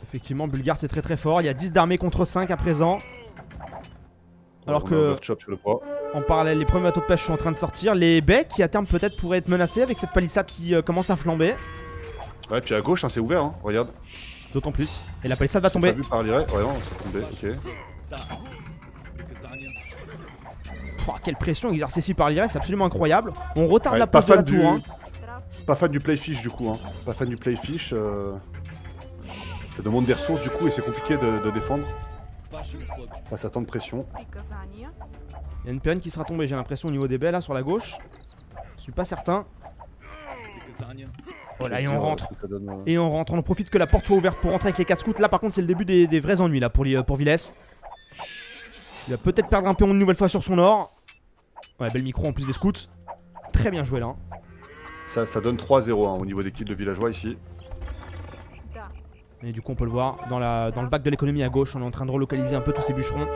Effectivement, Bulgare c'est très très fort. Il y a 10 d'armée contre 5 à présent. Alors On que- un overchop sur le poids. En parallèle, les premiers bateaux de pêche sont en train de sortir. Les baies qui à terme peut-être pourraient être menacés avec cette palissade qui euh, commence à flamber. Ouais, puis à gauche, hein, c'est ouvert, hein, regarde. D'autant plus. Et la palissade va tomber. Pas vu par l'Iray Ouais, non, c'est tombé, ok. Pouah, quelle pression exercée ici par l'IRS, c'est absolument incroyable. On retarde Ouais, la pose de la fan du- tour. hein. Pas fan du playfish du coup, hein. Pas fan du playfish. euh, Ça demande des ressources du coup et c'est compliqué de, de défendre face à tant de pression. Il y a une peine qui sera tombée, j'ai l'impression, au niveau des baies là sur la gauche. Je suis pas certain. Voilà, et on rentre. euh, Et on rentre, on en profite que la porte soit ouverte pour rentrer avec les 4 scouts. Là par contre c'est le début des, des vrais ennuis là pour, les- pour Villes. Il va peut-être perdre un péon une nouvelle fois sur son or. Ouais, bel micro en plus des scouts. Très bien joué là. hein. Ça, ça donne 3-0 hein, au niveau des kills de villageois ici. Et du coup on peut le voir dans, la, dans le bac de l'économie à gauche, on est en train de relocaliser un peu tous ces bûcherons.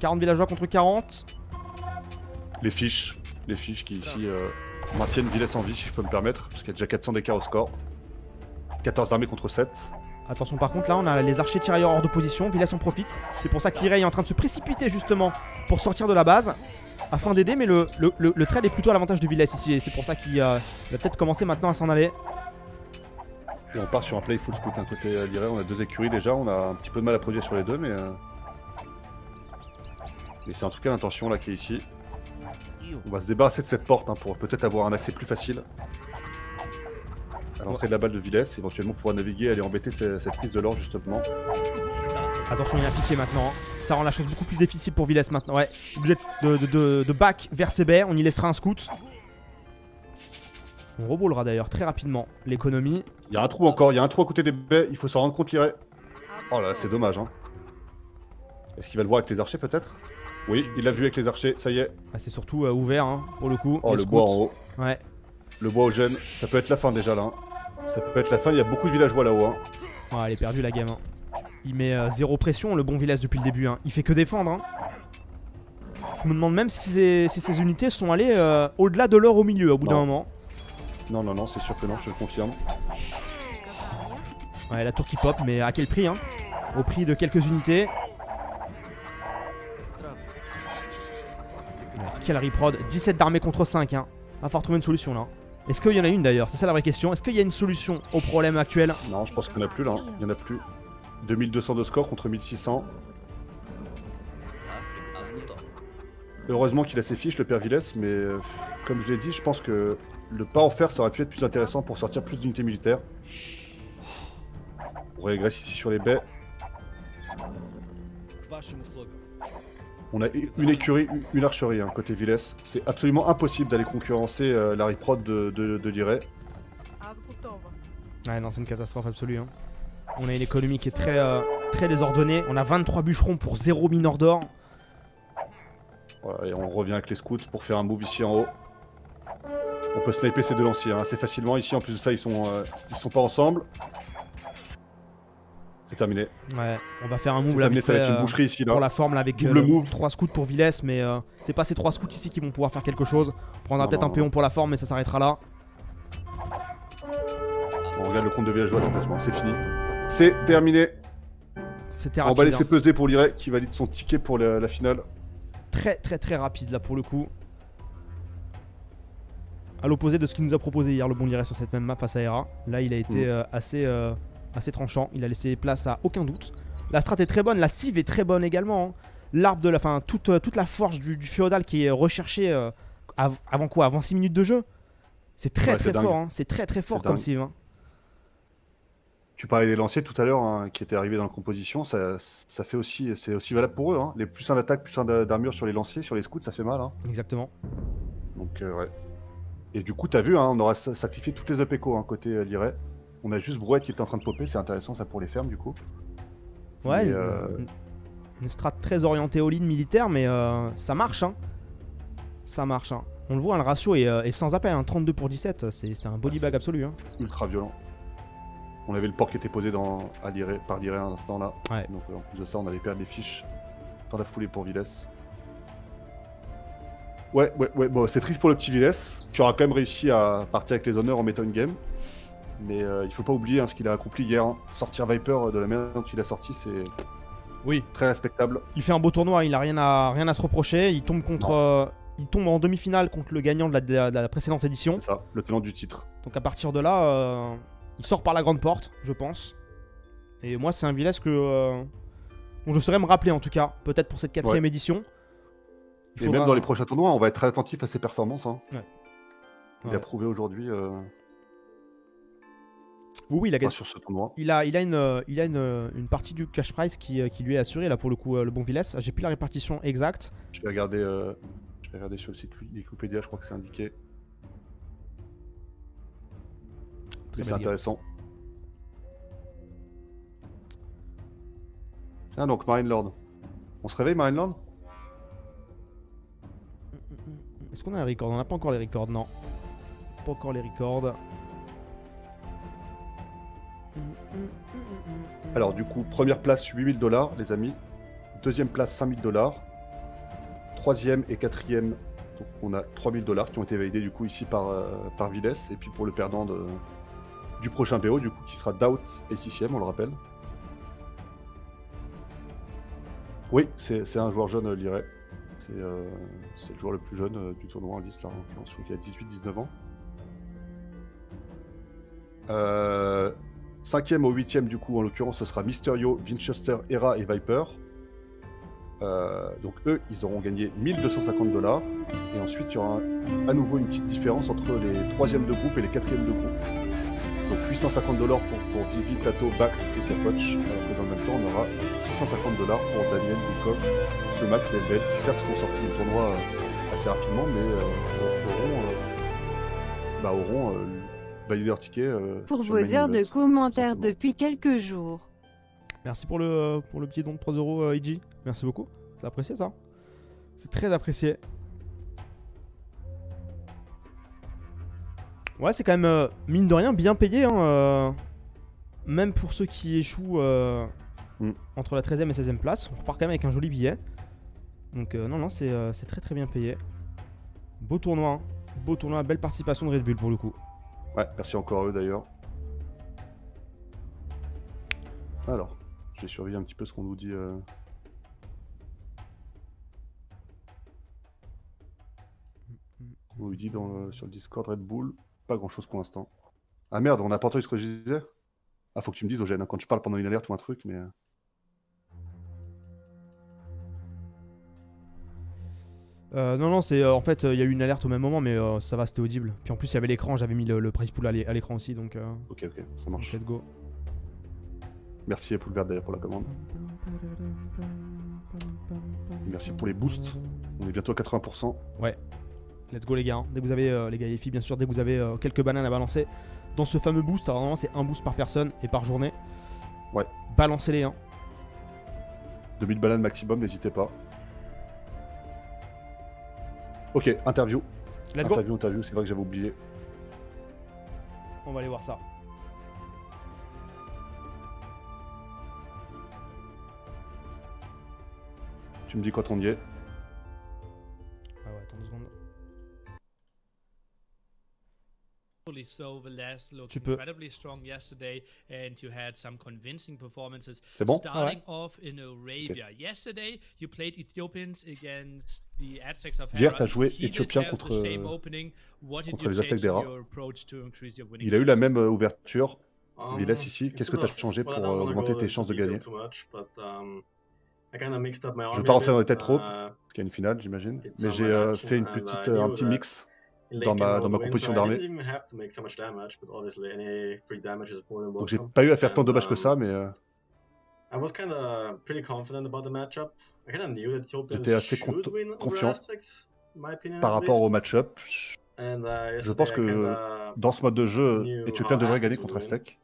40 villageois contre 40. Les fiches, les fiches qui ici euh, maintiennent Villesse en vie si je peux me permettre, parce qu'il y a déjà 400 d'écart au score. 14 armées contre 7. Attention par contre là on a les archers tirailleurs hors de position, Villas en profite. C'est pour ça que l'Irey est en train de se précipiter justement pour sortir de la base afin d'aider mais le, trade est plutôt à l'avantage de Villas ici et c'est pour ça qu'il euh, va peut-être commencer maintenant à s'en aller. Et on part sur un play full scout d'un côté euh, l'Iray, on a deux écuries déjà, on a un petit peu de mal à produire sur les deux mais... euh, Mais c'est en tout cas l'intention là qui est ici. On va se débarrasser de cette porte hein, pour peut-être avoir un accès plus facile à l'entrée de la balle de Villesse, éventuellement pouvoir naviguer et aller embêter ce- cette prise de l'or justement. Attention il y a un piqué maintenant, ça rend la chose beaucoup plus difficile pour Villas maintenant. Ouais, obligé de, de, de, de back vers ses baies, on y laissera un scout. On reboulera d'ailleurs très rapidement l'économie. Il y a un trou encore, il y a un trou à côté des baies, il faut s'en rendre compte. Oh là, c'est dommage hein. Est-ce qu'il va le voir avec les archers peut-être? Oui, il l'a vu avec les archers, ça y est. Ah, c'est surtout euh, ouvert hein, pour le coup. Oh les le scouts. bois en haut, Ouais, le bois au gène, ça peut être la fin déjà là. hein. Ça peut être la fin, il y a beaucoup de villageois là-haut. Hein. Ouais, elle est perdue la game. hein. Il met euh, zéro pression, le bon Villas depuis le début. hein. Il fait que défendre. hein. Je me demande même si ces, si ces unités sont allées euh, au-delà de l'or au milieu au bout d'un moment. Non, non, non, c'est sûr que non, je te le confirme. Ouais, la tour qui pop, mais à quel prix hein Au prix de quelques unités. quel reprod 17 d'armée contre 5. Hein. Va falloir trouver une solution là. Est-ce qu'il y en a une d'ailleurs? C'est ça la vraie question. Est-ce qu'il y a une solution au problème actuel? Non, je pense qu'il n'y en a plus là. Il n'y en a plus. 2200 de score contre 1600. Heureusement qu'il a ses fiches, le père Villes, mais euh, comme je l'ai dit, je pense que le pas en faire, ça aurait pu être plus intéressant pour sortir plus d'unités militaires. On régresse ici sur les baies. On a une écurie, une archerie hein, côté Villes. C'est absolument impossible d'aller concurrencer euh, la de, de, de Liray. Ouais, non, c'est une catastrophe absolue. Hein. On a une économie qui est très, euh, très désordonnée. On a 23 bûcherons pour 0 mineur d'or. Voilà, et on revient avec les scouts pour faire un move ici en haut. On peut sniper ces deux lanciers hein, assez facilement. Ici, en plus de ça, ils sont, euh, ils sont pas ensemble. C'est terminé. Ouais, on va faire un move là terminé, ça va être une euh, boucherie ici là. pour la forme là avec Double move. 3 scouts pour Villes, mais euh, c'est pas ces 3 scouts ici qui vont pouvoir faire quelque chose. On prendra peut-être non, un péon pour la forme, mais ça s'arrêtera là. On regarde le compte de villageois, c'est fini. C'est terminé. C'était On va rapide. laisser hein. peser pour Liray qui valide son ticket pour la, la finale. Très très très rapide là pour le coup. À l'opposé de ce qu'il nous a proposé hier le bon Liray sur cette même map face à Hera. Là il a été Mm. euh, assez, euh, assez tranchant. Il a laissé place à aucun doute. La strat est très bonne, la cive est très bonne également. hein. L'arbre de la. Enfin, toute, euh, toute la forge du, du féodal qui est recherchée av- avant quoi? Avant 6 minutes de jeu? C'est très Ouais, très fort. hein. C'est très très fort comme cive. hein. Tu parlais des lanciers tout à l'heure hein, qui étaient arrivés dans la composition, ça, ça fait aussi, c'est aussi valable pour eux. Hein. Les plus un d'attaque, plus un d'a- d'armure sur les lanciers, sur les scouts, ça fait mal. Hein. Exactement. Donc euh, ouais. Et du coup, t'as vu, hein, on aura sa- sacrifié toutes les hein, côté euh, Liray. On a juste Brouette qui est en train de popper, c'est intéressant ça pour les fermes du coup. Ouais, une, euh, une- strat très orientée all-in militaire, mais euh, ça marche. Hein. Ça marche. Hein. On le voit, le ratio est, euh, est sans appel. hein. 32 pour 17, c'est un body bag absolu. Ultra violent. On avait le port qui était posé dans, à Liray, par Liray à l'instant là. Ouais. Donc euh, en plus de ça, on allait perdre des fiches dans la foulée pour Villes. Ouais, ouais, ouais, bon, c'est triste pour le petit Villes, qui aura quand même réussi à partir avec les honneurs en mettant une game. Mais euh, il faut pas oublier hein, ce qu'il a accompli hier. hein. Sortir Viper euh, de la manière dont il a sorti, c'est Oui. très respectable. Il fait un beau tournoi, il a rien à, rien à se reprocher. Il tombe contre. euh, il tombe en demi-finale contre le gagnant de la, de la- de la précédente édition. C'est ça, le tenant du titre. Donc à partir de là, euh, il sort par la grande porte, je pense. Et moi, c'est un Villes que. euh, je saurais me rappeler en tout cas, peut-être pour cette quatrième édition. Il Et faudra- même dans les prochains tournois, on va être très attentif à ses performances. hein. Ouais. Il Ouais. a prouvé aujourd'hui euh, Oui, oui, il a gagné. sur ce tournoi. Il a, il a, une, euh, il a une, une partie du cash prize qui, qui lui est assurée, là pour le coup, le bon Villes. J'ai plus la répartition exacte. Je vais regarder, euh, je vais regarder sur le site Wikipédia, je crois que c'est indiqué. Très intéressant. Tiens donc, Marine Lord. On se réveille, Marine Lord Est-ce qu'on a les records On n'a pas encore les records, non. Pas encore les records. Alors, du coup, première place 8000 dollars, les amis. Deuxième place 5000 dollars. Troisième et quatrième, donc on a 3000 dollars qui ont été validés du coup ici par, euh, par. Et puis pour le perdant de, du prochain PO, du coup, qui sera Doubt et sixième, on le rappelle. Oui, c'est un joueur jeune, Liray. C'est euh, c'est le joueur le plus jeune euh, du tournoi en liste, là, je crois qu'il a 18-19 ans. Euh, cinquième au huitième, du coup, en l'occurrence, ce sera Mysterio, Winchester, Hera et Viper. Euh, donc eux, ils auront gagné 1250 dollars. Et ensuite, il y aura à nouveau une petite différence entre les troisièmes de groupe et les quatrièmes de groupe. Donc 850 dollars pour, pour Vivi, Tato, Bact et Capoch. Alors que dans le même temps, on aura 650 dollars pour Daniel, Bukov, ce Max et Bell, qui certes seront sortis du tournoi euh, assez rapidement, mais euh, auront, euh, bah, auront euh, validé leur ticket. euh, Pour vos heures de commentaires simplement. depuis quelques jours. Merci pour le, pour le petit don de 3 euros, IG. Merci beaucoup. C'est apprécié ça. C'est très apprécié. Ouais, c'est quand même, euh, mine de rien, bien payé. hein, euh, même pour ceux qui échouent euh, Mm. entre la 13e et 16e place. On repart quand même avec un joli billet. Donc, non, non, c'est très très bien payé. Beau tournoi. hein. Beau tournoi, belle participation de Red Bull pour le coup. Ouais, merci encore à eux d'ailleurs. Alors, je vais surveiller un petit peu ce qu'on nous dit. euh. vous dit dans sur le Discord Red Bull Pas grand chose pour l'instant. Ah merde, on n'a pas entendu ce que je disais? Ah, faut que tu me dises, Eugène, hein, quand je parle pendant une alerte ou un truc, mais. euh, Euh, non, non, c'est euh, en fait, il y a eu une alerte au même moment, mais ça va, c'était audible. Puis en plus, il y avait l'écran, j'avais mis le, le price pool à l'é- à l'écran aussi, donc, euh, Ok, ok, ça marche. let's go. Merci Apple Vert d'ailleurs pour la commande. Et merci pour les boosts. On est bientôt à 80%. Let's go les gars. hein. Dès que vous avez, euh, les gars et les filles, bien sûr, dès que vous avez euh, quelques bananes à balancer dans ce fameux boost, alors normalement c'est un boost par personne et par journée. Ouais. Balancez-les, hein. 2000 bananes maximum, n'hésitez pas. Ok, interview. Let's go. interview, interview, c'est vrai que j'avais oublié. On va aller voir ça. Tu me dis quand on y est. you played Ethiopians against the Aztecs of Hier, Hera. t'as joué Éthiopien contre, les Aztecs winning Il a eu la même euh, ouverture. Il est Um, ici. Qu'est-ce que tu as changé pour euh, augmenter tes chances de gagner? um, Je veux pas rentrer dans les têtes trop, uh, parce qu'il y a une finale, j'imagine. Mais some j'ai euh, fait une and petite, un petit mix dans ma, dans ma composition d'armée. Donc j'ai pas eu à faire tant de dommages que ça, mais euh, I was kind of pretty confident about the matchup. I kind of knew that Ethiopians J'étais assez confiant Aztecs, in my opinion, par rapport au match-up, je- uh, pense que kinda- dans ce mode de jeu, Éthiopien devrait gagner contre. Aztec.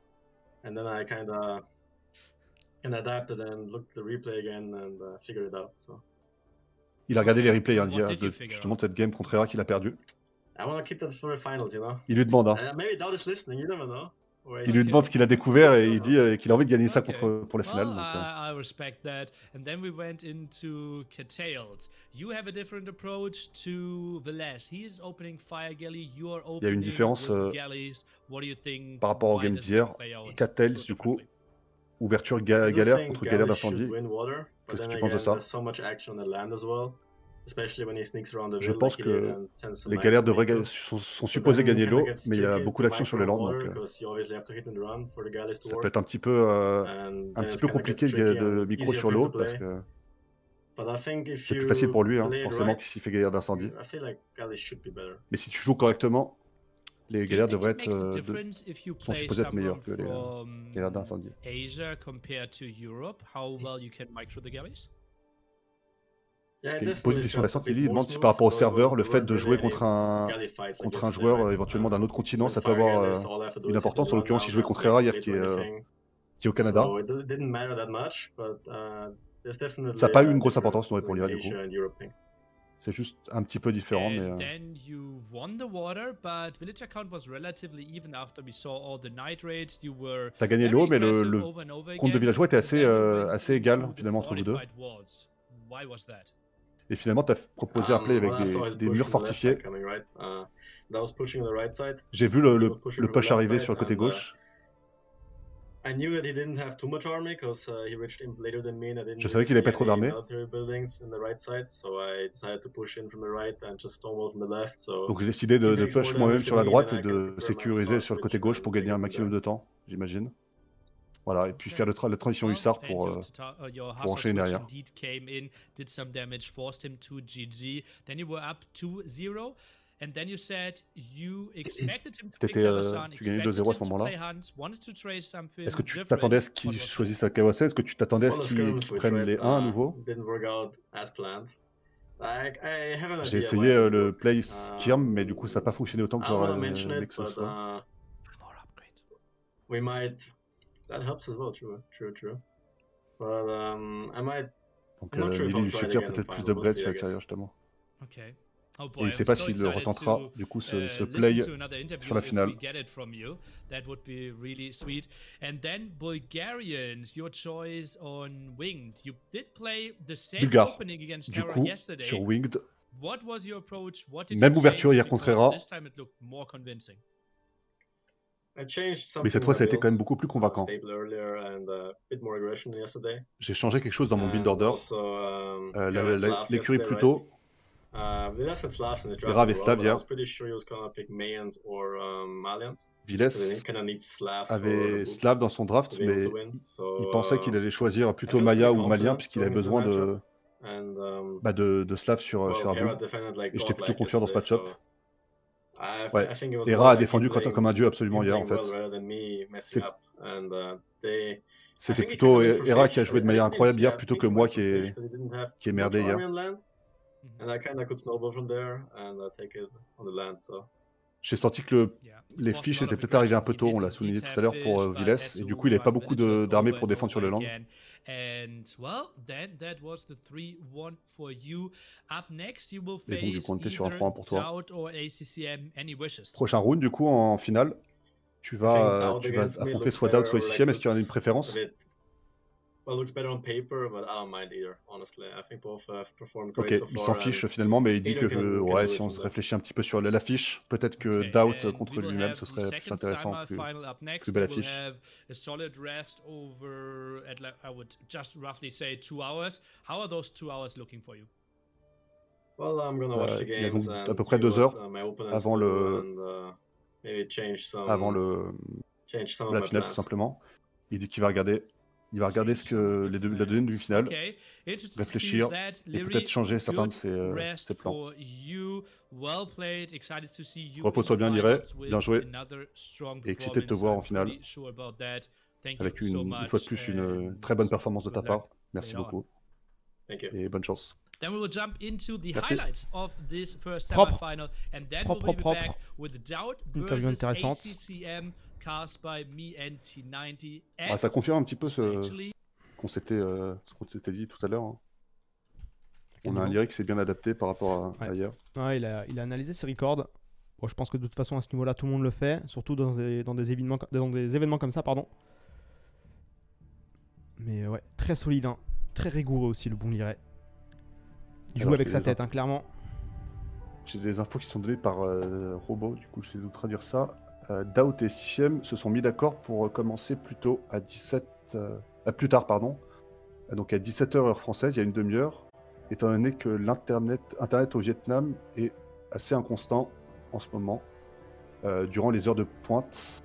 And then I kind of and adapted and looked at the replay again and uh, figured it out. So Il a regardé les replays hein, d'hier, figure justement de cette game contre Hera qu'il a perdu. I want to keep that for the finals, you know? Il lui demande, hein. Uh, maybe Dowd is listening. You never know. Il lui demande ce qu'il a découvert et il dit euh, qu'il a envie de gagner ça contre, pour la finale. Well, donc, I, I respect that. And then we went into Curtailed. You have a different approach to Velas. He is opening Fire Galley. You are opening y a une différence, euh, galleys. What do you think? par rapport au game d'hier, du coup, ouverture ga- galère contre galère should d'incendie. Qu'est-ce que tu penses de ça? there's so much action on the land as well, especially when he sneaks around the Je pense que Les galères to devraient Nico. ga- sont, sont But supposées gagner l'eau, mais il y a beaucoup d'action sur les micro landes, donc euh, ça peut être un petit peu, euh, un petit peu compliqué de, de micro sur l'eau, parce que But I think if c'est plus facile pour lui, hein, forcément, right, s'il fait galère d'incendie. Mais si tu joues correctement, les galères devraient it être euh, de- sont supposées être meilleures que les euh, galères d'incendie. Yeah, Il it pose une bit Lily, il demande si par rapport au serveur, le fait de jouer contre un, contre un joueur éventuellement d'un autre continent, ça peut avoir euh, une importance. En l'occurrence, il jouait contre to Hera hier, qui est, euh, qui est au Canada. Uh, Ça a pas eu une grosse importance, pour l'Ira, du coup. C'est juste un petit peu différent, mais euh, then you won the water, but villager count was relatively even after we saw all the night raids. You were t'as gagné l'eau, mais le, compte de villageois était assez, euh, assez égal finalement entre vous deux. Why was that? Et finalement, t'as proposé un play Um, avec des, murs fortifiés. Uh. J'ai vu le, le, push arriver sur le côté gauche. I knew that he didn't have too much army because uh, he reached in later than me and I didn't Je savais qu'il avait pas trop d'armée. military buildings in the right side, so I decided to push in from the right and just stonewall from the left. So Donc j'ai décidé de, de push moi-même sur la droite et de sécuriser sur le côté gauche pour gagner un maximum de temps, j'imagine. Voilà, et puis faire le tra- la transition hussard pour... euh, uh, pour enchaîner derrière. indeed came in, did some damage, forced him to GG. Then you were up 2-0. And then you said you expected him to pick T'étais, Kawasan, tu gagnais expected 2-0 à ce moment-là. Est-ce que tu t'attendais à ce qu'il choisisse la Kawase Est-ce que tu t'attendais à ce qu'il switch, prenne les 1 à nouveau? J'ai essayé euh, le play Uh, skirm, mais du coup ça n'a pas fonctionné autant que j'aurais uh, we might. That helps as well. True, true, true. But um, I might. Donc I'm not euh, sure lui peut-être plus d'upgrades we'll sur l'extérieur justement. Okay. Oh Et boy, il I'm sait pas so s'il retentera, to, du coup ce, uh, ce listen play to another interview sur la finale? we get it from you? That would be really sweet. And then Bulgarians, your choice on winged. You did play the same opening against Du Terra coup, yesterday. sur Winged, What was your approach? What did Même you ouverture hier contre Because mais cette fois ça a été quand même beaucoup plus Uh, convaincant. Uh. J'ai changé quelque chose dans mon build order. um, Euh, L'écurie plus tôt, right? Uh, Vilas had Slavs in the draft. Ira as avait well, Slav, but I yeah. was pretty sure he was gonna pick Mayans or um. Viles avait Slav dans son draft, mais il pensait uh, qu'il allait choisir plutôt Maya ou Malien, puisqu'il avait besoin de, um, bah, de, de Slav sur, sur Et j'étais plutôt confiant dans ce match-up. Ouais. I think it was Hera a défendu comme- un dieu absolument hier, en fait. uh, C'était plutôt Hera qui a joué de manière incroyable hier, plutôt que moi qui ai, qui ai merdé hier. Mhm. Uh, J'ai senti que le, les fiches étaient peut-être arrivées un peu tôt, on l'a souligné tout à l'heure pour euh, had et du coup il n'avait pas beaucoup d'armées pour défendre sur le land. And well, then that was the 3-1 for you. Up next, you will Et donc, du face coup, on était sur un either 3-1 pour toi. Doubt or ACCM. Any wishes? Prochain round, du coup, en finale, tu vas, tu vas affronter soit Doubt, better, soit like, ICM. Est-ce qu'il y en a une préférence? Well, looks better on paper, but I don't mind either. Honestly, I think both have performed great so il far. s'en fiche finalement, mais il dit que je, ouais, si on se réfléchit un petit peu sur l'affiche, peut-être que Okay, Doubt contre lui-même, ce serait plus intéressant, plus, belle We will affiche. have a solid rest over, at like, I would just roughly say two hours. How are those two hours looking for you? Well, I'm gonna watch the il y a games donc and à peu près deux what, heures uh, opponents avant le- and, uh, maybe change some, avant le, change some of la finale, tout simplement. Il dit qu'il va regarder, il va regarder ce que les deux, la deuxième demi-finale, Okay, réfléchir et peut-être changer certains de ses, euh, ses plans. Repose-toi bien, Liray. Bien joué. another strong Et excité de te voir en finale. avec you une, so une fois de plus une and très bonne performance de ta part. Merci beaucoup et bonne chance. Then we will jump into the Merci. highlights of this first Propre. semi-final, and then Propre, we'll be propre, back with Doubt versus. ACCM, cast by me and T90. Ah, ça confirme un petit peu ce Actually, qu'on s'était euh, ce qu'on s'était dit tout à l'heure. hein. On a un lyric qui s'est bien adapté par rapport à, à Ouais. il, a, il a analysé ses records. Bon, je pense que de toute façon, à ce niveau-là, tout le monde le fait. Surtout dans des, dans des, événements, dans des événements comme ça. pardon. Mais ouais, très solide. hein. Très rigoureux aussi, le bon Liray. Il joue avec sa tête, hein, clairement. J'ai des infos qui sont données par euh, Robot, du coup je vais vous traduire ça. Euh, et Sichem se sont mis d'accord pour euh, commencer plus tôt à 17 euh, plus tard pardon. Donc à 17h heure française, il y a une demi-heure, étant donné que l'internet internet au Vietnam est assez inconstant en ce moment. Euh, durant les heures de pointe,